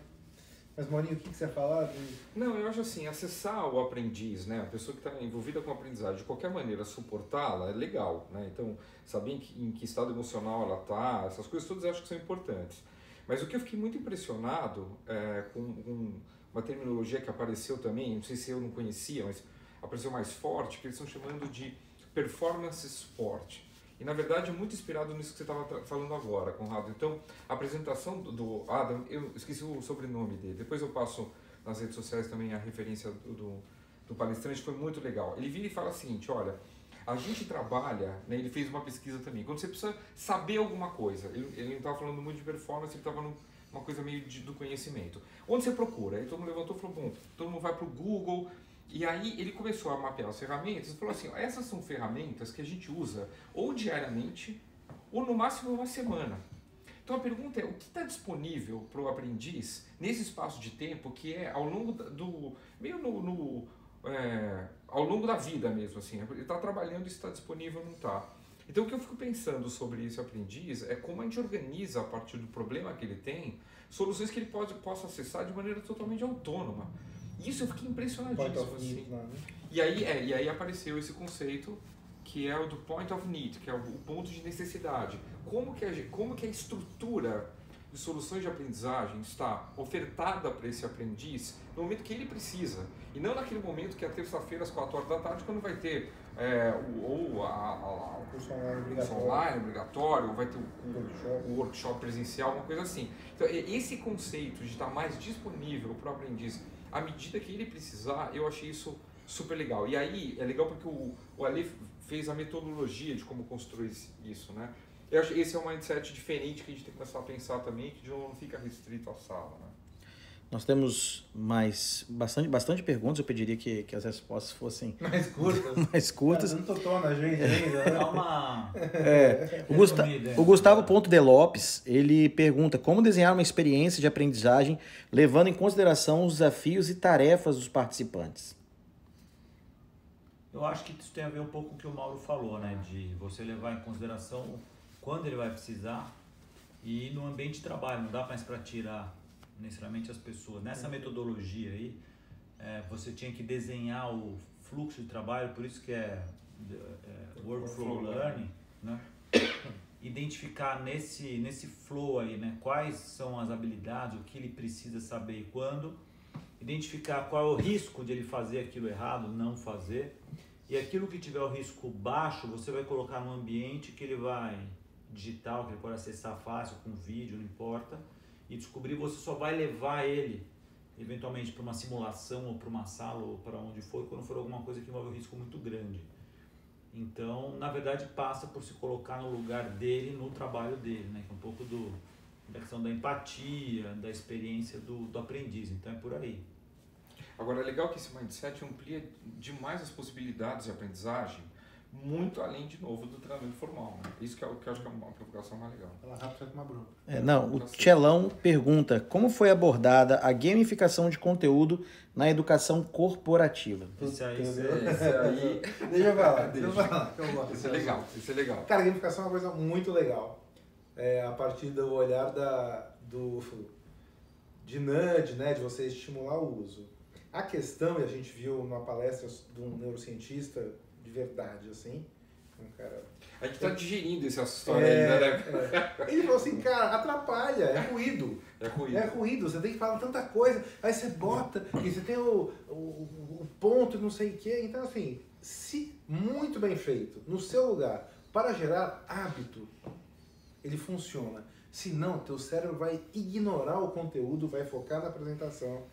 Mas, Maurinho, o que, que você ia falar? Não, eu acho assim, acessar o aprendiz, né, a pessoa que está envolvida com a aprendizagem, de qualquer maneira, suportá-la é legal, né? Então, saber em que, em que estado emocional ela está, essas coisas todas eu acho que são importantes. Mas o que eu fiquei muito impressionado é, com, com uma terminologia que apareceu também, não sei se eu não conhecia, mas apareceu mais forte, que eles estão chamando de Performance Sport. E na verdade é muito inspirado nisso que você estava falando agora, Conrado. Então, a apresentação do, Adam, eu esqueci o sobrenome dele, depois eu passo nas redes sociais também a referência do, do, do palestrante, foi muito legal. Ele vira e fala o seguinte: olha, a gente trabalha, né, ele fez uma pesquisa também, quando você precisa saber alguma coisa, ele, ele não estava falando muito de performance, ele estava falando uma coisa meio de, do conhecimento. Onde você procura? Aí todo mundo levantou e falou: bom, todo mundo vai para o Google. E aí ele começou a mapear as ferramentas e falou assim: ó, essas são ferramentas que a gente usa ou diariamente ou no máximo uma semana. Então a pergunta é: o que está disponível para o aprendiz nesse espaço de tempo que é ao longo do. meio no. no é, ao longo da vida mesmo, assim. Ele está trabalhando e está disponível não está. Então o que eu fico pensando sobre esse aprendiz é como a gente organiza a partir do problema que ele tem soluções que ele pode, possa acessar de maneira totalmente autônoma. Isso eu fiquei impressionadíssimo. Assim. Né? E, aí, é, e aí apareceu esse conceito que é o do point of need, que é o, o ponto de necessidade. Como que, a, como que a estrutura de soluções de aprendizagem está ofertada para esse aprendiz no momento que ele precisa. E não naquele momento que é terça-feira às 4 horas da tarde, quando vai ter é, o, ou a, a, o curso online obrigatório, online obrigatório, ou vai ter o, o, o, workshop presencial, uma coisa assim. Então, esse conceito de estar mais disponível para o aprendiz à medida que ele precisar, eu achei isso super legal. E aí, é legal porque o, o Ale fez a metodologia de como construir isso, né? Eu acho que esse é um mindset diferente que a gente tem que começar a pensar também, que não fica restrito à sala, né? Nós temos mais bastante, bastante perguntas. Eu pediria que, que as respostas fossem mais curtas. mais curtas. Não tô na gente ainda. Né? Dá uma. É, o, Gusta, o Gustavo Ponto de Lopes ele pergunta como desenhar uma experiência de aprendizagem levando em consideração os desafios e tarefas dos participantes. Eu acho que isso tem a ver um pouco com o que o Mauro falou, né? De você levar em consideração quando ele vai precisar e no ambiente de trabalho. Não dá mais para tirar necessariamente as pessoas. Nessa metodologia aí, é, você tinha que desenhar o fluxo de trabalho, por isso que é, é workflow learning, né? identificar nesse, nesse flow aí, né? Quais são as habilidades, o que ele precisa saber e quando, identificar qual é o risco de ele fazer aquilo errado, não fazer, e aquilo que tiver o risco baixo, você vai colocar num ambiente que ele vai digital, que ele pode acessar fácil, com vídeo, não importa, e descobrir, você só vai levar ele eventualmente para uma simulação ou para uma sala ou para onde for, quando for alguma coisa que envolve um risco muito grande. Então, na verdade, passa por se colocar no lugar dele, no trabalho dele, né? Que é um pouco do, da questão da empatia, da experiência do, do aprendiz. Então, é por aí. Agora, é legal que esse mindset amplia demais as possibilidades de aprendizagem muito além, de novo, do treinamento formal. Né? Isso que, é, que eu acho que é uma provocação mais legal. Fala rápido, uma bronca. É, não, o Tchelão pergunta como foi abordada a gamificação de conteúdo na educação corporativa. Esse aí, esse aí... deixa eu falar, deixa eu falar. Isso é legal, isso é legal. Cara, a gamificação é uma coisa muito legal. É, a partir do olhar da, do, de nudge, né, de você estimular o uso. A questão, e a gente viu numa palestra de um neurocientista de verdade, assim. Um cara. A gente tá digerindo essa história é, ainda, né? É. Ele falou assim, cara, atrapalha, é ruído. É ruído. É ruído, você tem que falar tanta coisa, aí você bota, e você tem o, o, o ponto, não sei o quê. Então, assim, se muito bem feito, no seu lugar, para gerar hábito, ele funciona. Se não, teu cérebro vai ignorar o conteúdo, vai focar na apresentação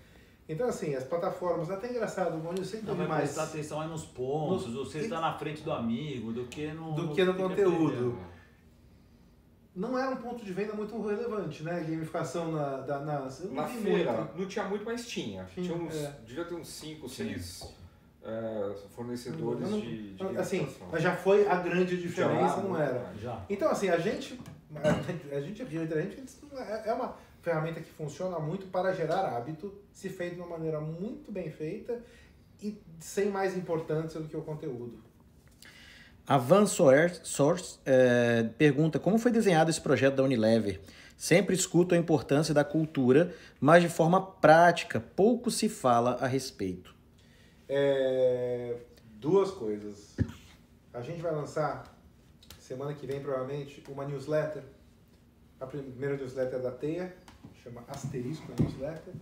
então, assim, as plataformas, até engraçado, o Mônio sempre não, mais... prestar atenção é nos pontos, nos... você está na frente do amigo, do que no... Do que no conteúdo. Não era um ponto de venda muito relevante, né? Gamificação na... Da, na, na feira, muito. não tinha muito, mas tinha. tinha, tinha uns, é. Devia ter uns 5, 6 é, fornecedores não, de, de Assim, mas já foi a grande diferença, já, não era? Já. Então, assim, a gente... A gente, a gente, a gente é uma ferramenta que funciona muito para gerar hábito, se feito de uma maneira muito bem feita e sem mais importância do que o conteúdo. A Van Source é, pergunta como foi desenhado esse projeto da Unilever. Sempre escuto a importância da cultura, mas de forma prática, pouco se fala a respeito. É, duas coisas. A gente vai lançar, semana que vem provavelmente, uma newsletter. A primeira newsletter da Teia, chama Asterisco a newsletter.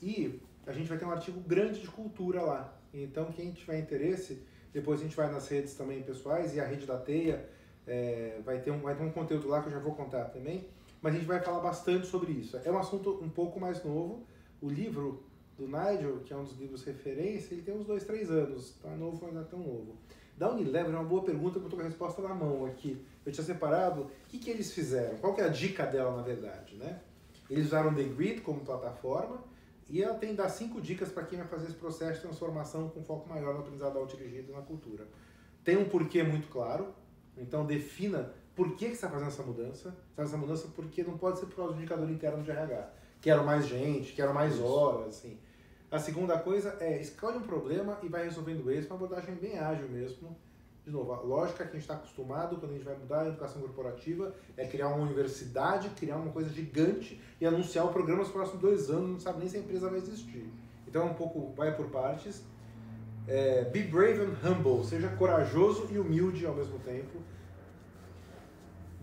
E a gente vai ter um artigo grande de cultura lá. Então, quem tiver interesse, Depois a gente vai nas redes também pessoais e a rede da Teia é, vai, ter um, vai ter um conteúdo lá que eu já vou contar também. Mas a gente vai falar bastante sobre isso. É um assunto um pouco mais novo. O livro do Nigel, que é um dos livros referência, ele tem uns dois, três anos. Tá novo, não é tão novo. Da Unilever é uma boa pergunta, porque eu estou com a resposta na mão aqui. Eu tinha separado o que, que eles fizeram, qual que é a dica dela, na verdade, né? Eles usaram The Grid como plataforma e ela tem dar cinco dicas para quem vai fazer esse processo de transformação com foco maior no aprendizado autodirigido e na cultura. Tem um porquê muito claro, então defina por que, que você está fazendo essa mudança. Você está fazendo essa mudança porque não pode ser por causa do indicador interno de RH. Quero mais gente, quero mais horas, assim. A segunda coisa é escolhe um problema e vai resolvendo esse, uma abordagem bem ágil mesmo. De novo, a lógica que a gente está acostumado quando a gente vai mudar a educação corporativa é criar uma universidade, criar uma coisa gigante e anunciar o programa nos próximos dois anos, não sabe nem se a empresa vai existir. Então, um pouco vai por partes. É, be brave and humble, seja corajoso e humilde ao mesmo tempo.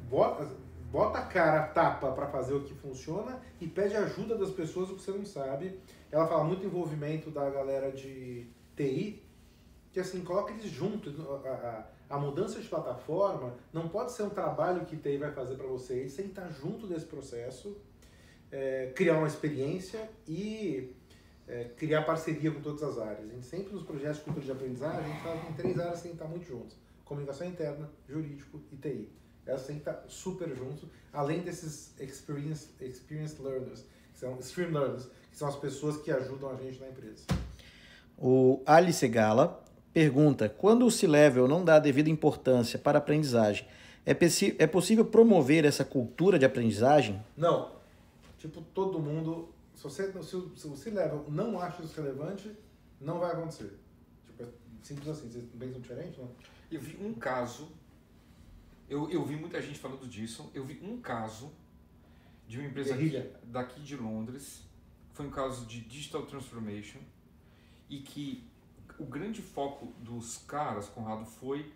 Bota, bota a cara, tapa para fazer o que funciona e pede ajuda das pessoas o que você não sabe. Ela fala muito envolvimento da galera de TI, que assim, coloca eles juntos. A, a, a, mudança de plataforma não pode ser um trabalho que TI vai fazer para você, têm que estar junto desse processo, é, criar uma experiência e é, criar parceria com todas as áreas. A gente sempre nos projetos de cultura de aprendizagem, a gente fala em três áreas que estar muito juntos. Comunicação interna, jurídico e TI. Elas têm que estar super juntos, além desses experience learners, que são stream learners, que são as pessoas que ajudam a gente na empresa. O Alice Gala pergunta: quando o C-Level não dá devida importância para a aprendizagem, é, é possível promover essa cultura de aprendizagem? Não. Tipo, todo mundo. Se, você, se o C-Level não acha isso relevante, não vai acontecer. Tipo, é simples assim. Vocês pensam diferente, não? Eu vi um caso eu, eu vi muita gente falando disso. Eu vi um caso de uma empresa aqui, daqui de Londres. Foi um caso de digital transformation e que o grande foco dos caras, Conrado, foi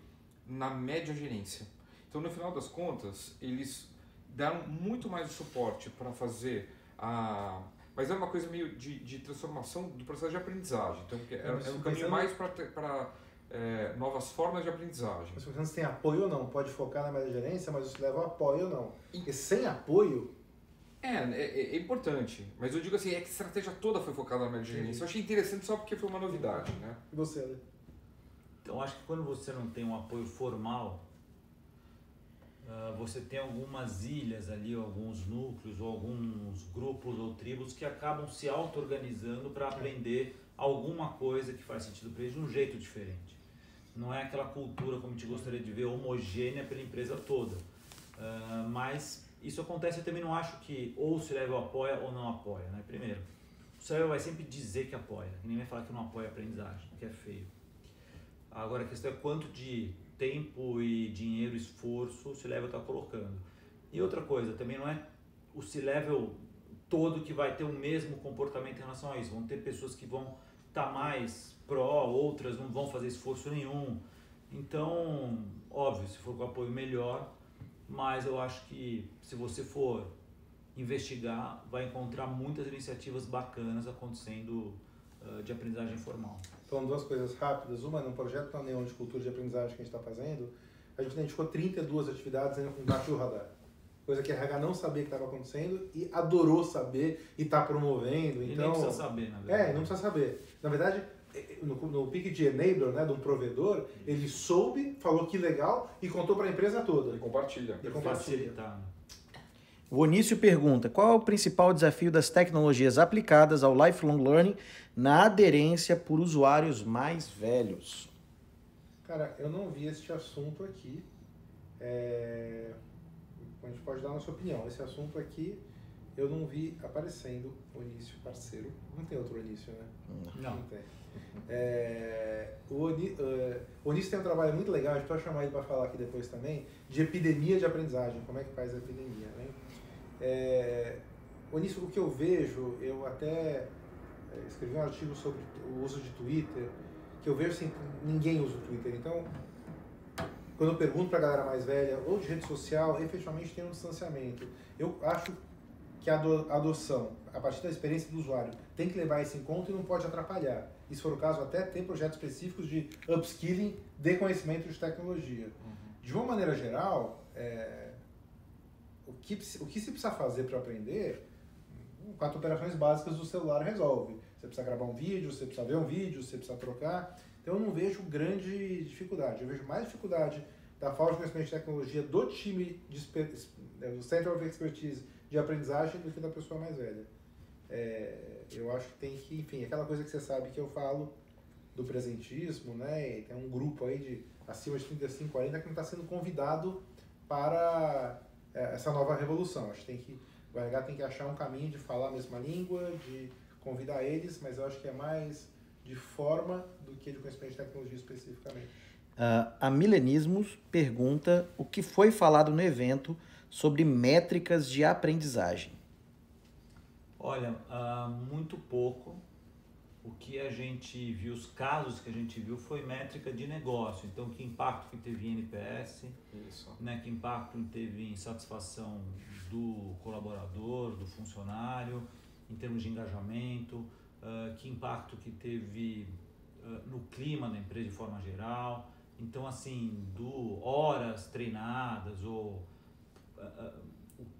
na média gerência. Então, no final das contas, eles deram muito mais suporte para fazer a. Mas era uma coisa meio de, de transformação do processo de aprendizagem. Então, era, era um caminho mais para é, novas formas de aprendizagem. Mas você tem apoio ou não, pode focar na média gerência, mas isso leva ao apoio ou não. Porque sem apoio. É, é, é, importante. Mas eu digo assim, é que a estratégia toda foi focada na média gerência. Eu achei interessante só porque foi uma novidade, né? E você, Ale? Então, acho que quando você não tem um apoio formal, uh, você tem algumas ilhas ali, alguns núcleos, ou alguns grupos ou tribos que acabam se auto-organizando para aprender alguma coisa que faz sentido para eles de um jeito diferente não é aquela cultura como te gostaria de ver homogênea pela empresa toda. Uh, mas isso acontece, eu também não acho que ou o C-Level apoia ou não apoia. Né? Primeiro, o C-Level vai sempre dizer que apoia, ninguém vai falar que não apoia a aprendizagem, que é feio. Agora a questão é quanto de tempo e dinheiro, esforço o C-Level está colocando. E outra coisa, também não é o C-Level todo que vai ter o mesmo comportamento em relação a isso. Vão ter pessoas que vão estar tá mais pró, outras não vão fazer esforço nenhum. Então, óbvio, se for com apoio melhor, mas eu acho que se você for investigar, vai encontrar muitas iniciativas bacanas acontecendo uh, de aprendizagem formal. Então, duas coisas rápidas. Uma, no projeto Neon de Cultura de Aprendizagem que a gente está fazendo, a gente identificou 32 atividades embaixo do radar. Coisa que a RH não sabia que estava acontecendo e adorou saber e está promovendo. E então, nem precisa saber, na verdade. É, não precisa saber. Na verdade, no, no pique de enabler, né, de um provedor, ele soube, falou que legal e contou para a empresa toda. E compartilha. E compartilha. O Onício pergunta: qual é o principal desafio das tecnologias aplicadas ao lifelong learning na aderência por usuários mais velhos? Cara, eu não vi este assunto aqui. É... A gente pode dar a nossa opinião. Esse assunto aqui eu não vi aparecendo o Onício parceiro. Não tem outro Onício, né? Não. Não tem. É, o, Oni, uh, o Onísio tem um trabalho muito legal, a gente pode chamar ele para falar aqui depois também, de epidemia de aprendizagem, como é que faz a epidemia. Né? É, Onísio, o que eu vejo, eu até é, escrevi um artigo sobre o uso de Twitter, que eu vejo assim, ninguém usa o Twitter, então quando eu pergunto para a galera mais velha, ou de rede social, efetivamente tem um distanciamento. Eu acho que a adoção, a partir da experiência do usuário, tem que levar isso em conta e não pode atrapalhar. e se for o caso até ter projetos específicos de upskilling de conhecimento de tecnologia. Uhum. De uma maneira geral, é, o, que, o que se precisa fazer para aprender, quatro operações básicas do celular resolve. Você precisa gravar um vídeo, você precisa ver um vídeo, você precisa trocar. Então eu não vejo grande dificuldade. Eu vejo mais dificuldade da falta de conhecimento de tecnologia do time de, é, do Center of Expertise de aprendizagem do que da pessoa mais velha. É, eu acho que tem que, enfim, aquela coisa que você sabe que eu falo do presentismo, né? E tem um grupo aí de acima de 35, 40 que não está sendo convidado para é, essa nova revolução. Acho que tem que o RH tem que achar um caminho de falar a mesma língua, de convidar eles, mas eu acho que é mais de forma do que de conhecimento de tecnologia especificamente. Uh, a Milenismos pergunta o que foi falado no evento sobre métricas de aprendizagem. Olha, uh, muito pouco. O que a gente viu, os casos que a gente viu foi métrica de negócio. Então, que impacto que teve em NPS, Isso. Né, que impacto teve em satisfação do colaborador, do funcionário, em termos de engajamento, uh, que impacto que teve uh, no clima da empresa de forma geral. Então, assim, do horas treinadas ou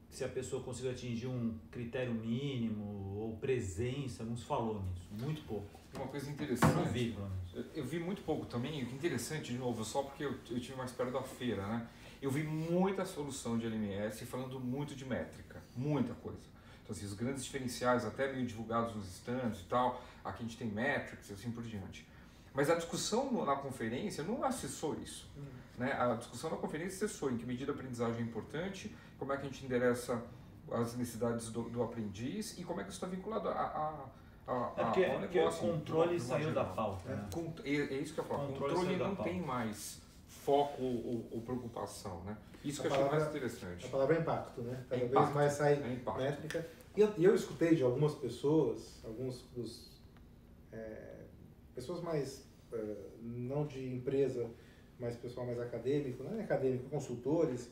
se a pessoa conseguiu atingir um critério mínimo ou presença, não se falou nisso, muito pouco. Uma coisa interessante. Não vi. Eu, eu vi muito pouco também, o que é interessante, de novo, só porque eu, eu tive mais perto da feira, né? Eu vi muita solução de LMS falando muito de métrica, muita coisa. Então, assim, os grandes diferenciais, até meio divulgados nos stands e tal, aqui a gente tem metrics e assim por diante. Mas a discussão na conferência não acessou isso. Uhum. Né? A discussão na conferência acessou em que medida a aprendizagem é importante, como é que a gente endereça as necessidades do, do aprendiz e como é que isso está vinculado a, a, a, é porque, ao negócio. o controle saiu da pauta. Né? É, é, isso que eu falo. O controle, controle não tem mais foco ou, ou, preocupação, né? Isso a que eu achei mais interessante. A palavra é impacto, né? Cada é vez mais sai é métrica. E eu, eu, escutei de algumas pessoas, alguns dos é, pessoas mais é, não de empresa, mas pessoal mais acadêmico, não é acadêmico, consultores,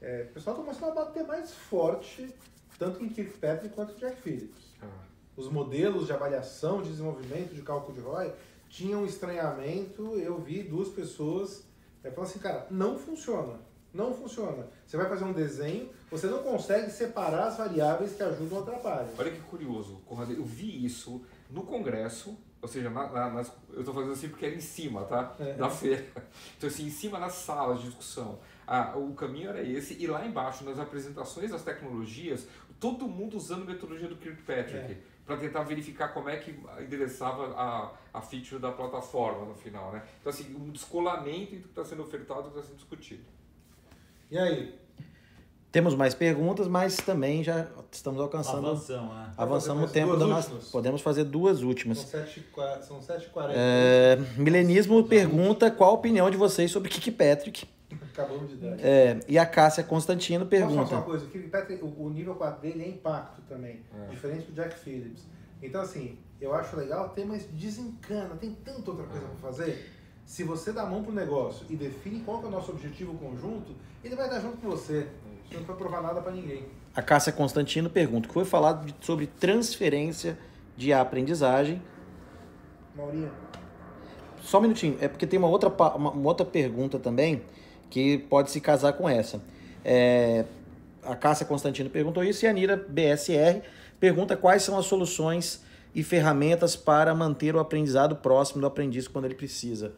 é, o pessoal está começando a bater mais forte, tanto em Kirkpatrick quanto em Jack Phillips. Ah. Os modelos de avaliação, de desenvolvimento, de cálculo de ROI, tinham um estranhamento. Eu vi duas pessoas é, falando assim, cara, não funciona. Não funciona. Você vai fazer um desenho, você não consegue separar as variáveis que ajudam ou atrapalham. Olha que curioso, Conrado. Eu vi isso no congresso, ou seja, na, na, nas, eu estou fazendo assim porque era em cima, tá? É. Da feira. Então, assim, em cima nas salas de discussão ah, o caminho era esse, e lá embaixo, nas apresentações das tecnologias, todo mundo usando a metodologia do Kirkpatrick. É. Para tentar verificar como é que endereçava a, a feature da plataforma no final, né? Então, assim, um descolamento entre o que está sendo ofertado e o que está sendo discutido. E aí? Temos mais perguntas, mas também já estamos alcançando. Avançamos, né? Avançamos o tempo da nossa. Podemos fazer duas últimas. São 7h40. É, Milenismo pergunta qual a opinião de vocês sobre Kirkpatrick Acabamos de dar. É, e a Cássia Constantino pergunta. Posso falar uma coisa? O, o nível 4 dele é impacto também, é. diferente do Jack Phillips. Então, assim, eu acho legal ter, mas desencana, tem tanta outra coisa é. para fazer. Se você dá a mão pro negócio e define qual é o nosso objetivo conjunto, ele vai dar junto com você. Não vai provar nada para ninguém. A Cássia Constantino pergunta: que foi falado de, sobre transferência de aprendizagem. Maurinha. Só um minutinho, é porque tem uma outra, uma, uma outra pergunta também que pode se casar com essa. É, a Cássia Constantino perguntou isso e a Nira BSR pergunta quais são as soluções e ferramentas para manter o aprendizado próximo do aprendiz quando ele precisa.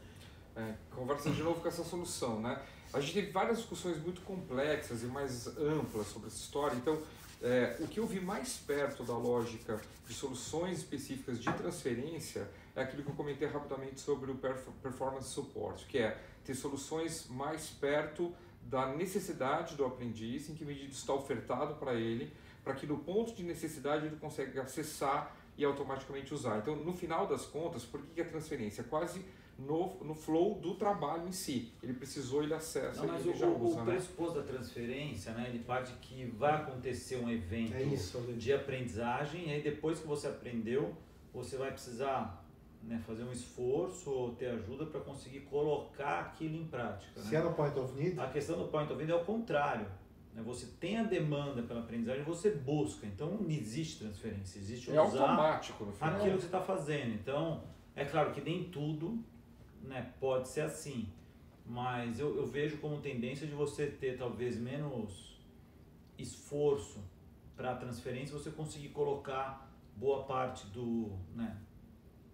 É, conversa de novo com essa solução, né? A gente teve várias discussões muito complexas e mais amplas sobre essa história, então é, o que eu vi mais perto da lógica de soluções específicas de transferência é aquilo que eu comentei rapidamente sobre o performance support, que é ter soluções mais perto da necessidade do aprendiz, em que medida está ofertado para ele, para que no ponto de necessidade ele consiga acessar e automaticamente usar. Então, no final das contas, por que a transferência? Quase no, no flow do trabalho em si. Ele precisou, ele acessa, Não, ele o, já o, usa. O né? pressuposto da transferência, né, ele parte que vai acontecer um evento é isso, de aprendizagem, e aí depois que você aprendeu, você vai precisar né, fazer um esforço ou ter ajuda para conseguir colocar aquilo em prática. Se né? é no point of need? A questão do point of need é o contrário. Né? Você tem a demanda pela aprendizagem, você busca. Então não existe transferência, existe é automático no final. aquilo que você está fazendo. Então É claro que nem tudo né, pode ser assim, mas eu, eu vejo como tendência de você ter talvez menos esforço para a transferência, você conseguir colocar boa parte do, né,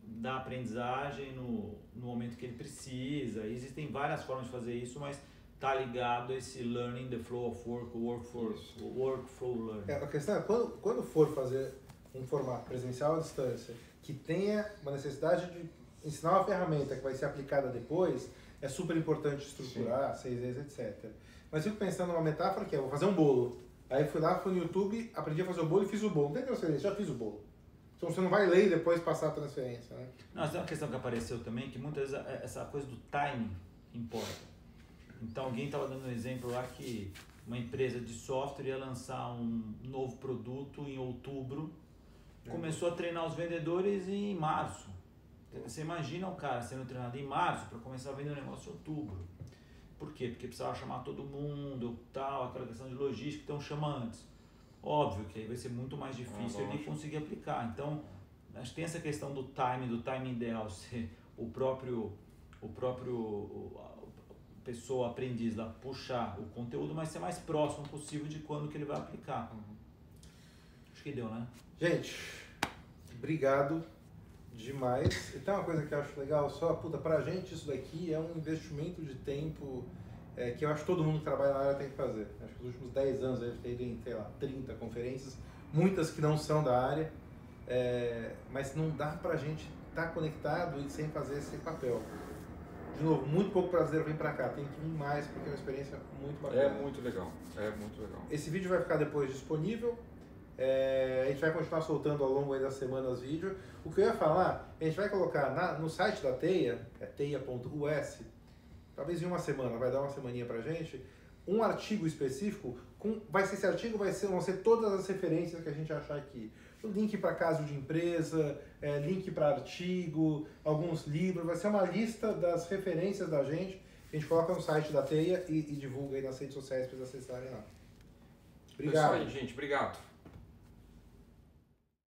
da aprendizagem no, no momento que ele precisa. Existem várias formas de fazer isso, mas tá ligado a esse learning the flow of work, workflow, workflow learning. É, a questão é, quando, quando for fazer um formato presencial à distância, que tenha uma necessidade de ensinar uma ferramenta que vai ser aplicada depois, é super importante estruturar, Sim. seis vezes, etc. Mas fico pensando numa metáfora que é, vou fazer um bolo. Aí fui lá, fui no YouTube, aprendi a fazer o bolo e fiz o bolo. Não tem transferência, já fiz o bolo. Então você não vai ler e depois passar a transferência, né? Não, tem uma questão que apareceu também, que muitas vezes é, essa coisa do timing importa. Então alguém estava dando um exemplo lá que uma empresa de software ia lançar um novo produto em outubro, começou a treinar os vendedores em março. Você imagina um cara sendo treinado em março para começar a vender um negócio em outubro. Por quê? Porque precisava chamar todo mundo, tal, aquela questão de logística, então chama antes. Óbvio que aí vai ser muito mais difícil ele conseguir aplicar. Então, acho que tem essa questão do timing, do timing ideal, se o próprio, o próprio pessoa, aprendiz lá, puxar o conteúdo, mas ser mais próximo possível de quando que ele vai aplicar. Uhum. Acho que deu, né? Gente, obrigado demais. E tem uma coisa que eu acho legal, só, puta, pra gente isso daqui é um investimento de tempo é, que eu acho que todo mundo que trabalha na área tem que fazer. Acho que nos últimos 10 anos deve ter em, sei lá, 30 conferências, muitas que não são da área, é, mas não dá pra gente estar tá conectado e sem fazer esse papel de novo, muito pouco brasileiro vem para cá. Tem que vir mais porque é uma experiência muito bacana. É muito legal. É muito legal. Esse vídeo vai ficar depois disponível. É, a gente vai continuar soltando ao longo das semanas vídeo. O que eu ia falar, a gente vai colocar na, no site da Teia, é teia.us, talvez em uma semana, vai dar uma semaninha pra gente, um artigo específico. Com, vai ser esse artigo, vai ser, vão ser todas as referências que a gente achar aqui link para caso de empresa, é, link para artigo, alguns livros, vai ser uma lista das referências da gente, a gente coloca no site da Teia e, e divulga aí nas redes sociais para vocês acessarem lá. Obrigado. É isso aí, gente. Obrigado.